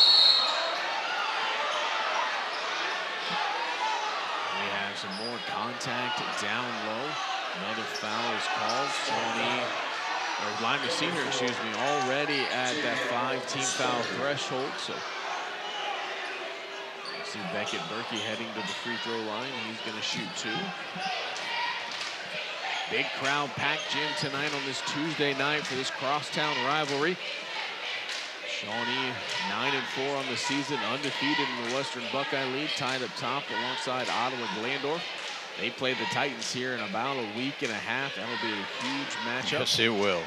We have some more contact down low. Another foul is called. Shawnee or Lima Senior, excuse me, already at that five-team foul threshold. So see Beckett Berkey heading to the free throw line. He's going to shoot two. Big crowd packed gym tonight on this Tuesday night for this crosstown rivalry. Shawnee 9 and 4 on the season, undefeated in the Western Buckeye League, tied up top alongside Ottawa Glandorf. They play the Titans here in about a week and a half. That'll be a huge matchup. Yes, it will.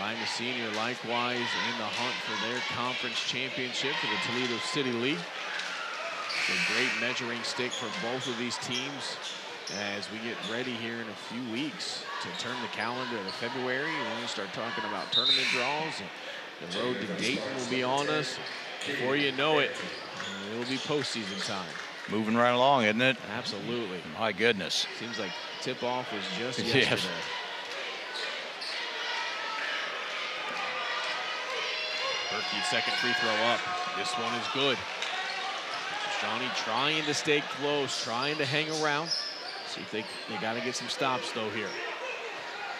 Lima Senior likewise in the hunt for their conference championship for the Toledo City League. It's a great measuring stick for both of these teams as we get ready here in a few weeks to turn the calendar to February. We're going to start talking about tournament draws. The road to Dayton will be on us. Before you know it, it'll be postseason time. Moving right along, isn't it? Absolutely. My goodness. Seems like tip-off was just Yes. yesterday. Berkey second free throw up. This one is good. Shawnee trying to stay close, trying to hang around. See if they they got to get some stops though here.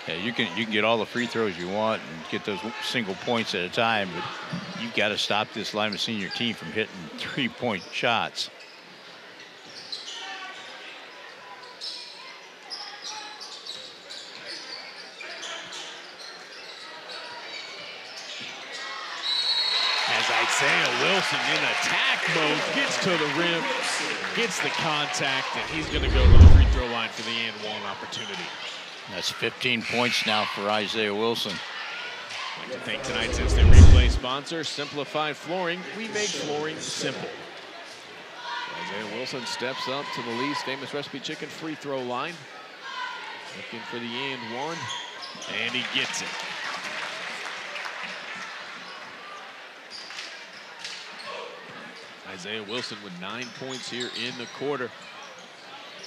Yeah, you can you can get all the free throws you want and get those single points at a time, but you've got to stop this Lima Senior team from hitting three-point shots. As In attack mode gets to the rim, gets the contact, and he's going to go to the free throw line for the and one opportunity. That's 15 points now for Isaiah Wilson. I'd like to thank tonight's instant replay sponsor, Simplified Flooring. We make flooring simple. Isaiah Wilson steps up to the Lee's famous recipe chicken free throw line. Looking for the and one, and he gets it. Isaiah Wilson with nine points here in the quarter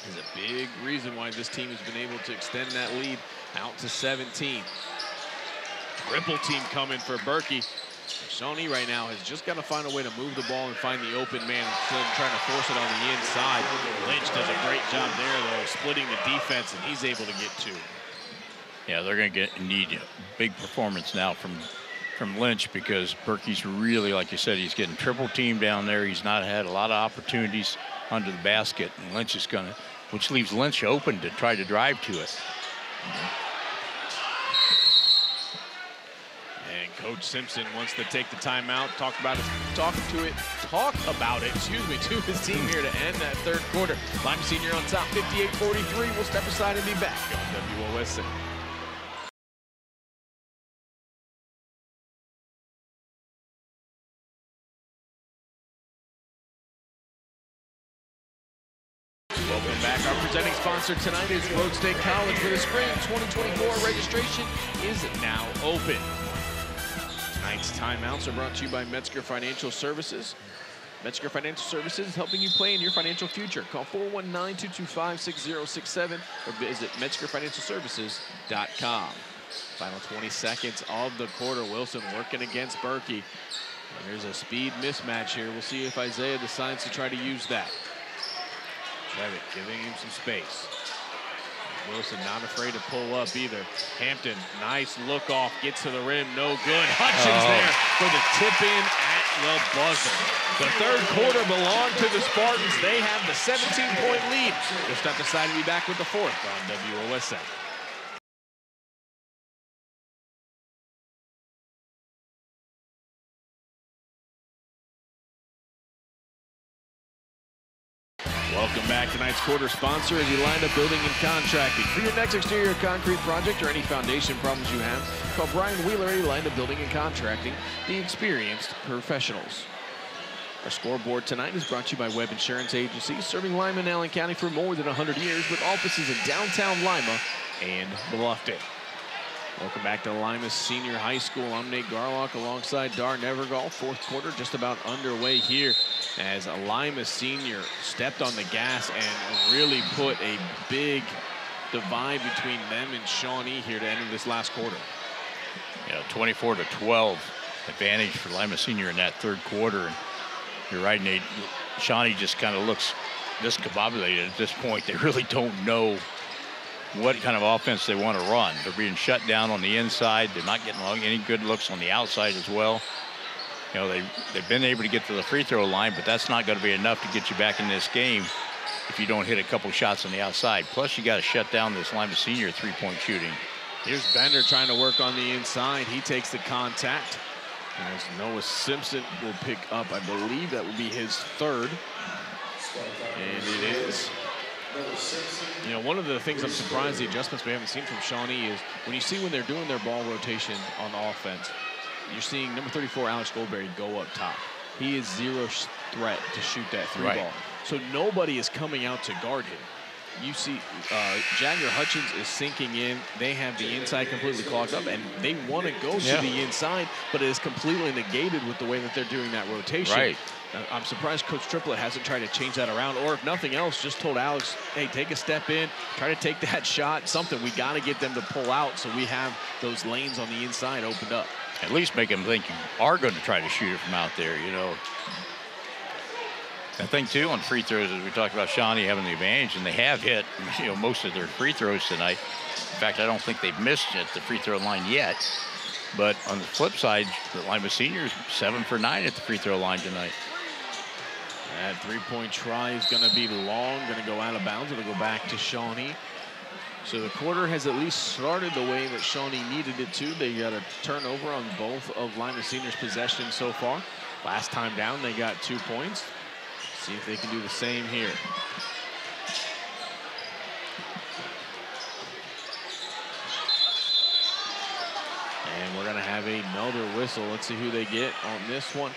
is a big reason why this team has been able to extend that lead out to 17. Triple team coming for Berkey. Shawnee right now has just got to find a way to move the ball and find the open man instead of trying to force it on the inside. Lynch does a great job there, though, splitting the defense, and he's able to get two. Yeah, they're going to get need a big performance now from from Lynch because Berkey's really, like you said, he's getting triple teamed down there. He's not had a lot of opportunities under the basket, and Lynch is going to, which leaves Lynch open to try to drive to it. And Coach Simpson wants to take the timeout, talk about it, talk to it, talk about it, excuse me, to his team here to end that third quarter. Lima Senior on top, 58-43. We'll step aside and be back on WOSN. Sponsor tonight is Rhodes State College for the spring 2024. Registration is now open. Tonight's timeouts are brought to you by Metzger Financial Services. Metzger Financial Services is helping you play in your financial future. Call 419-225-6067 or visit metzgerfinancialservices.com. Final 20 seconds of the quarter. Wilson working against Berkey. There's a speed mismatch here. We'll see if Isaiah decides to try to use that. Trevitt giving him some space. Wilson not afraid to pull up either. Hampton, nice look off, gets to the rim, no good. Hutchins Oh. there for the tip in at the buzzer. The third quarter belonged to the Spartans. They have the 17-point lead. We'll step aside and be back with the fourth on WOSN. Tonight's quarter sponsor is Elida Building and Contracting. For your next exterior concrete project or any foundation problems you have, call Brian Wheeler at Building and Contracting, the experienced professionals. Our scoreboard tonight is brought to you by Webb Insurance Agency, serving Lima and Allen County for more than 100 years with offices in downtown Lima and Bluffton. Welcome back to Lima Senior High School. I'm Nate Garlock alongside Dar Nevergall. Fourth quarter just about underway here as Lima Senior stepped on the gas and really put a big divide between them and Shawnee here to end this last quarter. Yeah, 24 to 12 advantage for Lima Senior in that third quarter. And you're right, Nate. Shawnee just kind of looks discombobulated at this point. They really don't know what kind of offense they want to run. They're being shut down on the inside. They're not getting any good looks on the outside as well. You know, they, they've been able to get to the free throw line, but that's not going to be enough to get you back in this game if you don't hit a couple shots on the outside. Plus, you got to shut down this Lima senior three-point shooting. Here's Bender trying to work on the inside. He takes the contact. As Noah Simpson will pick up, I believe that will be his third. And it is. You know, one of the things I'm surprised the adjustments we haven't seen from Shawnee is when you see when they're doing their ball rotation on the offense, you're seeing number 34 Alex Goldsberry go up top. He is zero threat to shoot that three right. ball. So nobody is coming out to guard him. You see, uh, Jagger Hutchins is sinking in. They have the inside completely clogged up, and they want to go yeah. to the inside, but it is completely negated with the way that they're doing that rotation. Right. Uh, I'm surprised Coach Triplett hasn't tried to change that around, or if nothing else, just told Alex, hey, take a step in, try to take that shot, something. We got to get them to pull out so we have those lanes on the inside opened up. At least make them think you are going to try to shoot it from out there, you know. I think too on free throws, as we talked about Shawnee having the advantage, and they have hit you know most of their free throws tonight. In fact, I don't think they've missed at the free throw line yet. But on the flip side, the Lima seniors seven for nine at the free throw line tonight. That three-point try is going to be long, going to go out of bounds. It'll go back to Shawnee. So the quarter has at least started the way that Shawnee needed it to. They got a turnover on both of Lima Senior's possessions so far. Last time down, they got two points. See if they can do the same here. And we're going to have another whistle. Let's see who they get on this one.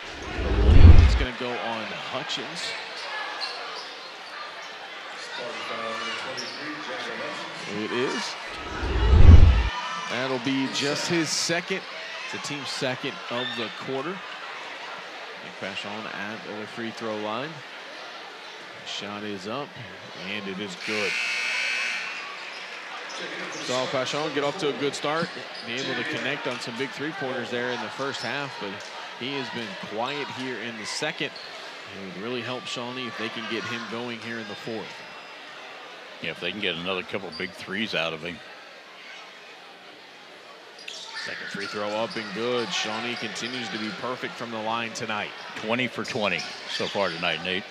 Go on Hutchins. It is. That'll be just his second. It's the team's second of the quarter. Nick Pashon at the free throw line. Shot is up, and it is good. Saw Pashon get off to a good start, be able to connect on some big three-pointers there in the first half, but he has been quiet here in the second. It would really help Shawnee if they can get him going here in the fourth. Yeah, if they can get another couple big threes out of him. Second free throw up and good. Shawnee continues to be perfect from the line tonight. 20 for 20 so far tonight, Nate.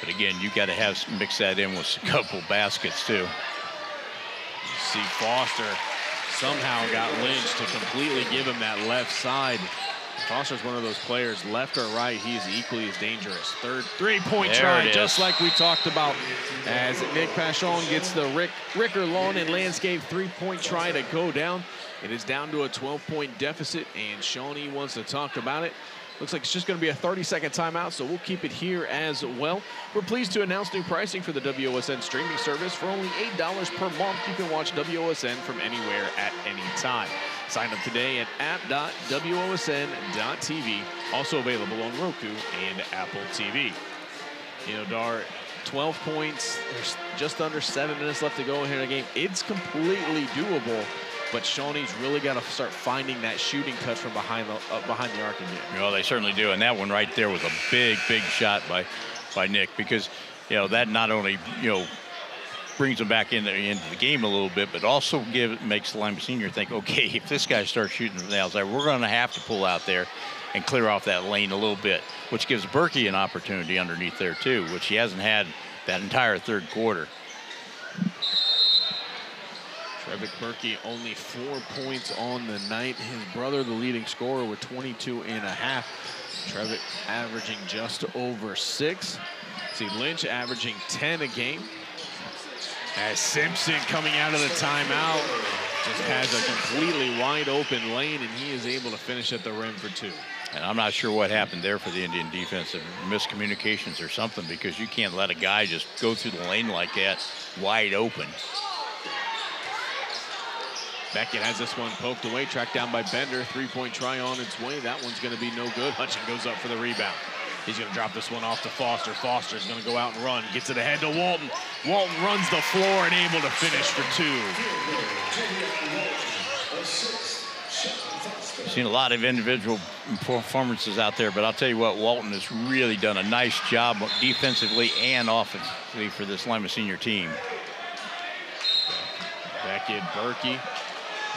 But again, you've got to have mix that in with a couple baskets too. Foster somehow got Lynch to completely give him that left side. Foster's one of those players, left or right, he is equally as dangerous. Third three-point try, just like we talked about, as Nick Pashon gets the Rick, Ricker Lawn and Landscape three-point try to go down. It is down to a 12-point deficit, and Shawnee wants to talk about it. Looks like it's just going to be a 30-second timeout, so we'll keep it here as well. We're pleased to announce new pricing for the WOSN streaming service. For only $8 per month, you can watch WOSN from anywhere at any time. Sign up today at app.wosn.tv, also available on Roku and Apple TV. You know, Dar, 12 points, there's just under seven minutes left to go here in the game. It's completely doable but Shawnee's really got to start finding that shooting touch from behind the uh, behind the arc again. Well, they certainly do, and that one right there was a big, big shot by by Nick because you know that not only you know brings them back into, into the game a little bit, but also give makes Lima Senior think, okay, if this guy starts shooting from the outside, we're going to have to pull out there and clear off that lane a little bit, which gives Berkey an opportunity underneath there too, which he hasn't had that entire third quarter. Trevick Berkey only four points on the night. His brother, the leading scorer, with 22 and a half. Trevick averaging just over six. See Lynch averaging 10 a game. As Simpson coming out of the timeout just has a completely wide open lane and he is able to finish at the rim for two. And I'm not sure what happened there for the Indian defense, of miscommunications or something, because you can't let a guy just go through the lane like that, wide open. Beckett has this one poked away, tracked down by Bender. Three-point try on its way. That one's going to be no good. Hutchin goes up for the rebound. He's going to drop this one off to Foster. Foster's going to go out and run. Gets it ahead to Walton. Walton runs the floor and able to finish for two. Seen a lot of individual performances out there, but I'll tell you what, Walton has really done a nice job defensively and offensively for this Lima Senior team. Beckett, Berkey,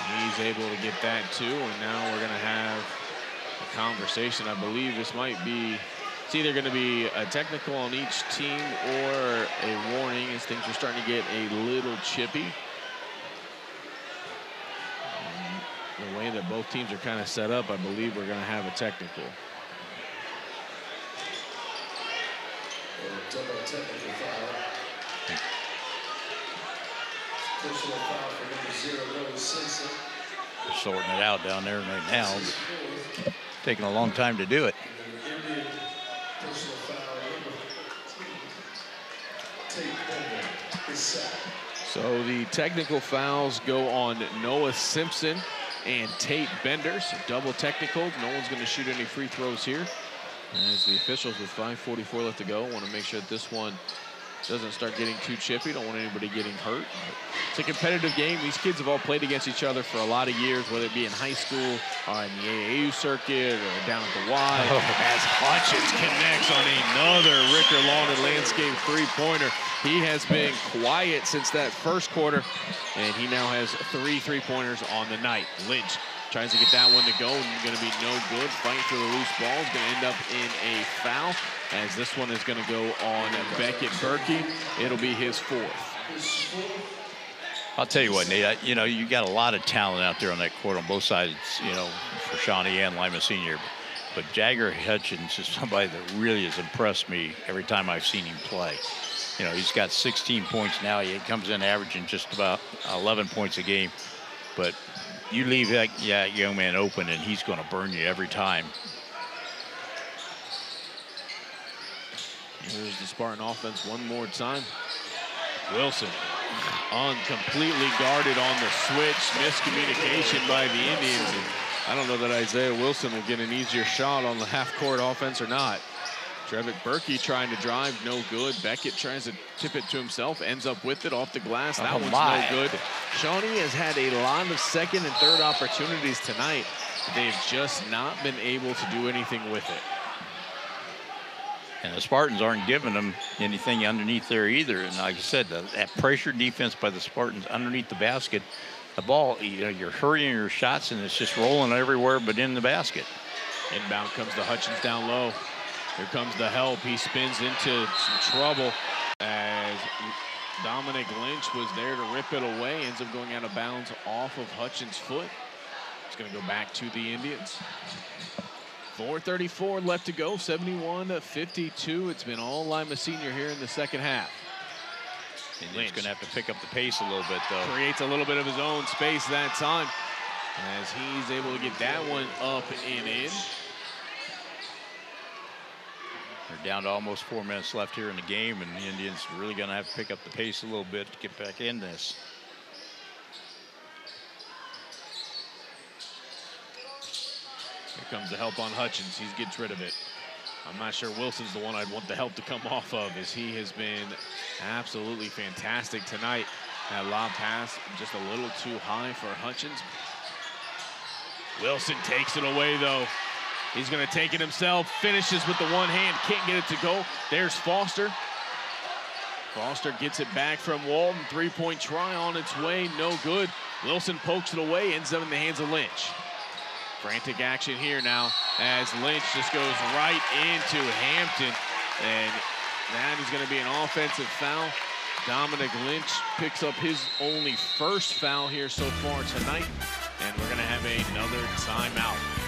he's able to get that too, and now we're going to have a conversation. I believe this might be, it's either going to be a technical on each team or a warning as things are starting to get a little chippy. the way that both teams are kind of set up, I believe we're going to have a technical. They're sorting it out down there right now. taking a long time to do it. So the technical fouls go on Noah Simpson and Tate Benders. Double technical. No one's going to shoot any free throws here. As the officials with 5.44 left to go want to make sure that this one doesn't start getting too chippy. Don't want anybody getting hurt. It's a competitive game. These kids have all played against each other for a lot of years, whether it be in high school or in the AAU circuit or down at the Y. Oh. As Hutchins connects on another Ricker Lawn and Landscape three-pointer. He has been quiet since that first quarter, and he now has three three-pointers on the night. Lynch Tries to get that one to go and going to be no good. Fighting for the loose ball is going to end up in a foul as this one is going to go on Beckett Berkey. It'll be his fourth. I'll tell you what, Nate, I, you know, you got a lot of talent out there on that court on both sides, you know, for Shawnee and Lima Senior. But Jagger Hutchins is somebody that really has impressed me every time I've seen him play. You know, he's got 16 points now. He comes in averaging just about 11 points a game. But you leave that yeah, young man open and he's going to burn you every time. Here's the Spartan offense one more time. Wilson on completely guarded on the switch. Miscommunication by the Indians. And I don't know that Isaiah Wilson will get an easier shot on the half-court offense or not. Trevick Berkey trying to drive, no good. Beckett tries to tip it to himself, ends up with it off the glass. That oh one's my. no good. Shawnee has had a lot of second and third opportunities tonight. They've just not been able to do anything with it. And the Spartans aren't giving them anything underneath there either. And like I said, that pressure defense by the Spartans underneath the basket, the ball, you know, you're hurrying your shots and it's just rolling everywhere but in the basket. Inbound comes the Hutchins down low. Here comes the help. He spins into some trouble as Dominic Lynch was there to rip it away. Ends up going out of bounds off of Hutchins' foot. It's going to go back to the Indians. 4.34 left to go, 71 52. It's been all Lima Senior here in the second half. And Lynch going to have to pick up the pace a little bit, though. Creates a little bit of his own space that time as he's able to get that one up and in. They're down to almost four minutes left here in the game, and the Indians really going to have to pick up the pace a little bit to get back in this. Here comes the help on Hutchins. He gets rid of it. I'm not sure Wilson's the one I'd want the help to come off of as he has been absolutely fantastic tonight. That lob pass just a little too high for Hutchins. Wilson takes it away though. He's going to take it himself, finishes with the one hand, can't get it to go. There's Foster. Foster gets it back from Walton. Three-point try on its way, no good. Wilson pokes it away, ends up in the hands of Lynch. Frantic action here now as Lynch just goes right into Hampton. And that is going to be an offensive foul. Dominic Lynch picks up his only first foul here so far tonight. And we're going to have another timeout.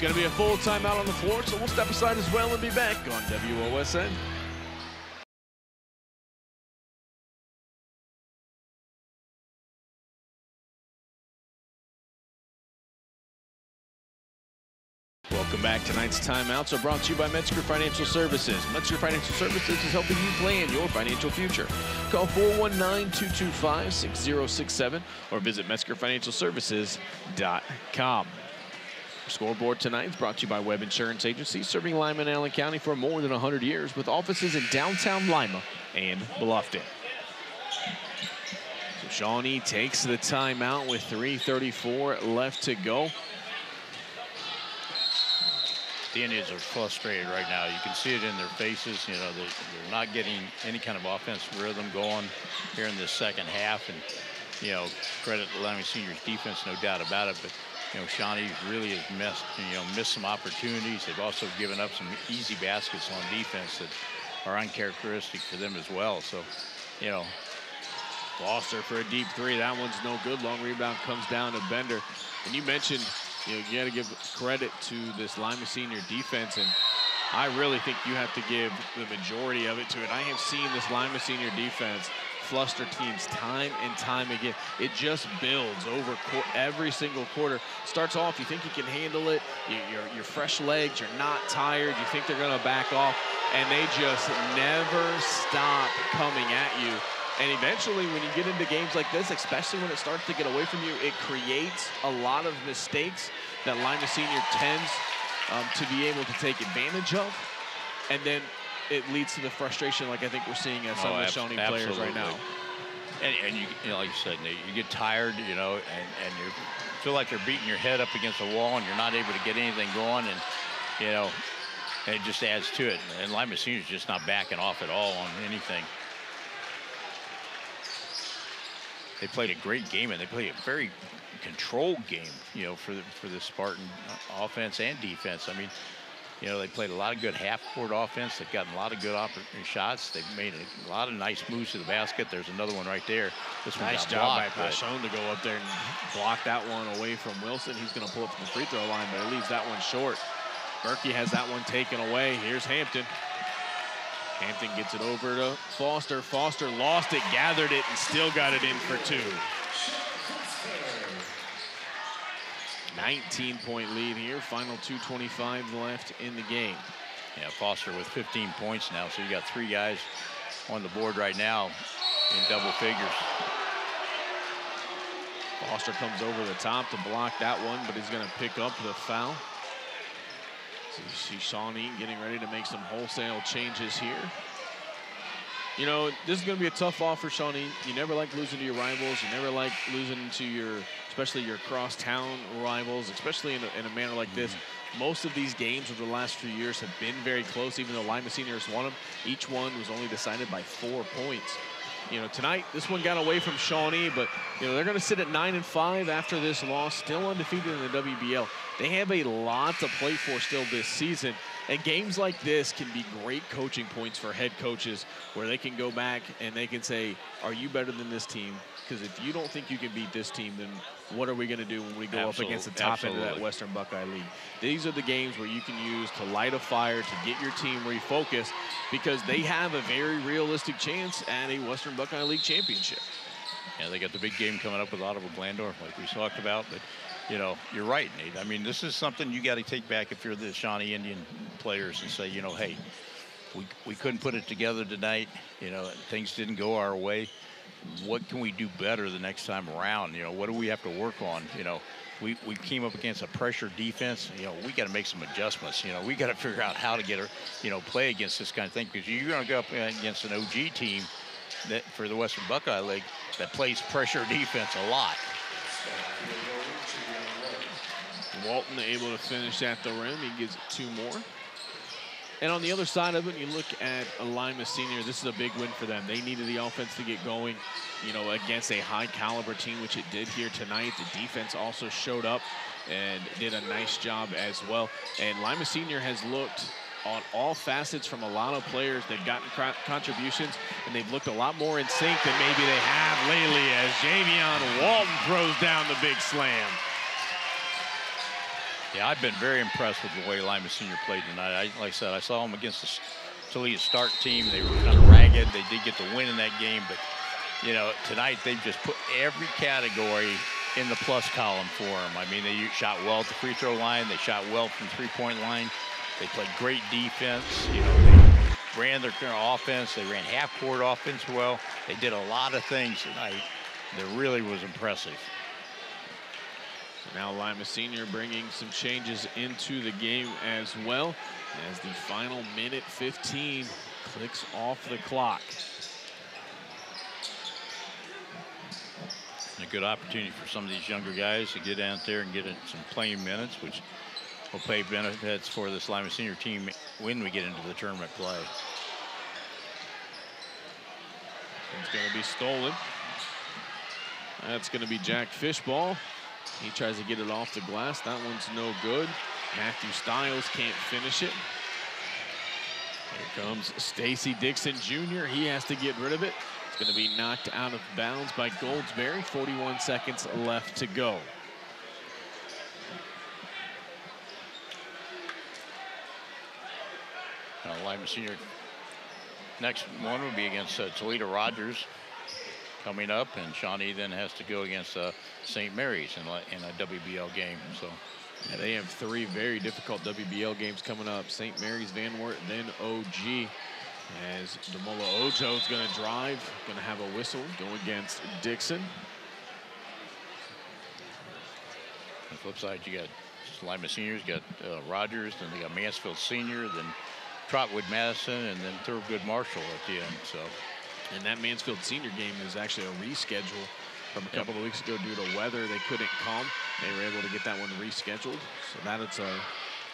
It's going to be a full timeout on the floor, so we'll step aside as well and be back on WOSN. Welcome back. Tonight's timeouts are brought to you by Metzger Financial Services. Metzger Financial Services is helping you plan your financial future. Call 419-225-6067 or visit MetzgerFinancialServices.com. Scoreboard tonight is brought to you by Webb Insurance Agency, serving Lima and Allen County for more than 100 years with offices in downtown Lima and Bluffton. So Shawnee takes the timeout with 3.34 left to go. The Indians are frustrated right now. You can see it in their faces. You know, they're, they're not getting any kind of offensive rhythm going here in this second half. And, you know, credit to Lima Senior's defense, no doubt about it. But you know, Shawnee really has missed, you know, missed some opportunities. They've also given up some easy baskets on defense that are uncharacteristic for them as well. So, you know. Foster for a deep three. That one's no good. Long rebound comes down to Bender. And you mentioned, you know, you got to give credit to this Lima Senior defense. And I really think you have to give the majority of it to it. I have seen this Lima Senior defense fluster teams time and time again. It just builds over every single quarter. Starts off, you think you can handle it. You, you're, you're fresh legs. You're not tired. You think they're going to back off. And they just never stop coming at you. And eventually, when you get into games like this, especially when it starts to get away from you, it creates a lot of mistakes that Lima Senior tends um, to be able to take advantage of. And then it leads to the frustration like I think we're seeing at some oh, of the Shawnee players right now. And, and you, you, know, like you said, Nate, you get tired, you know, and, and you feel like you're beating your head up against a wall and you're not able to get anything going. And, you know, and it just adds to it. And Lima Senior's just not backing off at all on anything. They played a great game, and they played a very controlled game, you know, for the, for the Spartan offense and defense. I mean, you know, they played a lot of good half-court offense. They've gotten a lot of good shots. They've made a, lot of nice moves to the basket. There's another one right there. This nice job blocked, by Pashon to go up there and block that one away from Wilson. He's going to pull it from the free throw line, but it leaves that one short. Berkey has that one taken away. Here's Hampton. Hampton gets it over to Foster. Foster lost it, gathered it, and still got it in for two. 19 point lead here. Final 225 left in the game. Yeah, Foster with 15 points now. So you got three guys on the board right now in double figures. Foster comes over the top to block that one, but he's going to pick up the foul. So you see Shawnee getting ready to make some wholesale changes here. You know, this is going to be a tough off for Shawnee. You never like losing to your rivals. You never like losing to your, especially your cross-town rivals, especially in a, in a manner like this. Mm-hmm. Most of these games over the last few years have been very close, even though Lima Seniors won them. Each one was only decided by four points. You know, tonight this one got away from Shawnee, but you know they're going to sit at nine and five after this loss, still undefeated in the WBL. They have a lot to play for still this season. And games like this can be great coaching points for head coaches where they can go back and they can say, Are you better than this team? Because if you don't think you can beat this team, then what are we going to do when we go Absolute, up against the top absolutely. end of that Western Buckeye League? These are the games where you can use to light a fire, to get your team refocused, because they have a very realistic chance at a Western Buckeye League championship. Yeah, they got the big game coming up with Ottawa Glandorf, like we talked about. But you know, you're right, Nate. I mean, this is something you got to take back if you're the Shawnee Indian players and say, you know, hey, we, we couldn't put it together tonight. You know, things didn't go our way. What can we do better the next time around? You know, what do we have to work on? You know, we, we came up against a pressure defense. You know, we got to make some adjustments. You know, we got to figure out how to get, her, you know, play against this kind of thing because you're going to go up against an OG team that for the Western Buckeye League that plays pressure defense a lot. Walton able to finish at the rim. He gets two more. And on the other side of it, you look at Lima Senior. This is a big win for them. They needed the offense to get going, you know, against a high caliber team, which it did here tonight. The defense also showed up and did a nice job as well. And Lima Senior has looked on all facets from a lot of players. They've gotten contributions, and they've looked a lot more in sync than maybe they have lately as Javion Walton throws down the big slam. Yeah, I've been very impressed with the way Lima Senior played tonight. I, like I said, I saw them against the Toledo Start team. They were kind of ragged. They did get the win in that game, but you know, tonight they've just put every category in the plus column for them. I mean, they shot well at the free throw line. They shot well from three-point line. They played great defense. You know, they ran their offense. They ran half-court offense well. They did a lot of things tonight that really was impressive. Now Lima Senior bringing some changes into the game as well as the final minute 15 clicks off the clock. a good opportunity for some of these younger guys to get out there and get some playing minutes, which will pay benefits for this Lima Senior team when we get into the tournament play. It's going to be stolen. That's going to be Jack Fishball. He tries to get it off the glass. That one's no good. Matthew Stiles can't finish it. Here comes Stacy Dixon Jr. He has to get rid of it It's going to be knocked out of bounds by Goldsberry. 41 seconds left to go. Now, Senior, next one will be against uh, Toledo Rogers coming up, and Shawnee then has to go against uh, St. Mary's in, in a WBL game. So. Yeah, they have three very difficult WBL games coming up. St. Mary's, Van Wert, then OG. As Damola Ojo is going to drive, going to have a whistle go against Dixon. On the flip side, you got Lima Seniors, you got uh, Rogers, then they got Mansfield Senior, then Trotwood Madison, and then Thurgood Marshall at the end. So, and that Mansfield Senior game is actually a reschedule from a couple yep. of weeks ago due to weather. They couldn't come. They were able to get that one rescheduled. So that it's a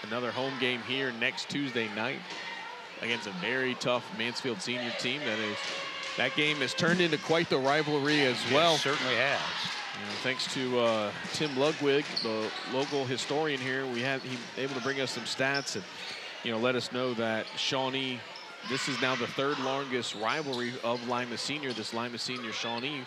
another home game here next Tuesday night against a very tough Mansfield senior team. That is, that game has turned into quite the rivalry as well. It certainly has. You know, thanks to uh, Tim Ludwig, the local historian here, we had he able to bring us some stats and you know let us know that Shawnee. This is now the third longest rivalry of Lima Senior. This Lima Senior Shawnee.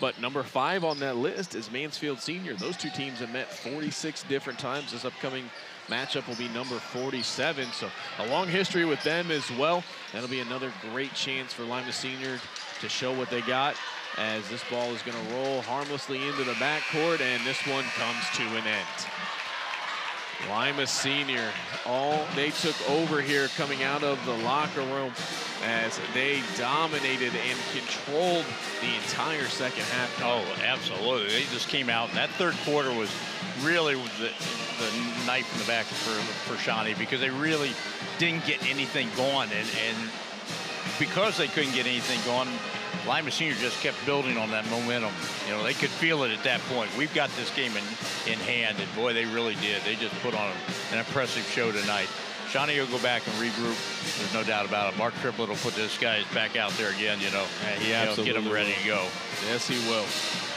But number five on that list is Mansfield Senior. Those two teams have met 46 different times this upcoming matchup will be number 47. So a long history with them as well. That'll be another great chance for Lima Senior to show what they got as this ball is going to roll harmlessly into the backcourt, and this one comes to an end. Lima Senior, all they took over here coming out of the locker room as they dominated and controlled the entire second half. Oh, absolutely. They just came out, that third quarter was really the, the knife in the back for, for Shawnee because they really didn't get anything going. And, and because they couldn't get anything going, Lima Senior just kept building on that momentum. You know, they could feel it at that point. We've got this game in, in hand, and boy, they really did. They just put on an impressive show tonight. Shawnee will go back and regroup. There's no doubt about it. Mark Triplett will put this guy back out there again, you know. Yeah, he absolutely know, get him ready will. to go. Yes, he will.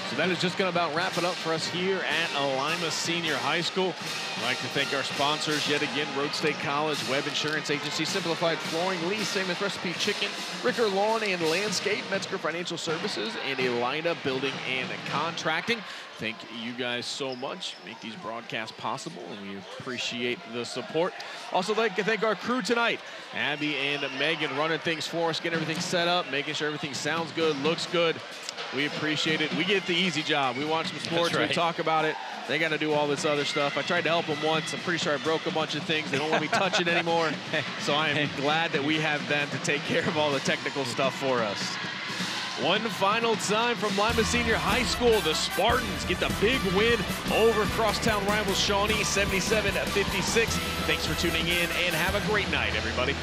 So that is just going to about wrap it up for us here at Lima Senior High School. I'd like to thank our sponsors yet again, Rhodes State College, Webb Insurance Agency, Simplified Flooring, Lee Famous Recipe Chicken, Ricker Lawn and Landscape, Metzger Financial Services, and Elida Building and Contracting. Thank you guys so much. Make these broadcasts possible, and we appreciate the support. Also, like to thank our crew tonight, Abby and Megan, running things for us, getting everything set up, making sure everything sounds good, looks good. We appreciate it. We get the easy job. We watch some sports, right. we talk about it. They got to do all this other stuff. I tried to help them once. I'm pretty sure I broke a bunch of things. They don't let me touch it anymore. So I am glad that we have them to take care of all the technical stuff for us. One final time from Lima Senior High School, the Spartans get the big win over crosstown rivals Shawnee 77 56. Thanks for tuning in and have a great night, everybody.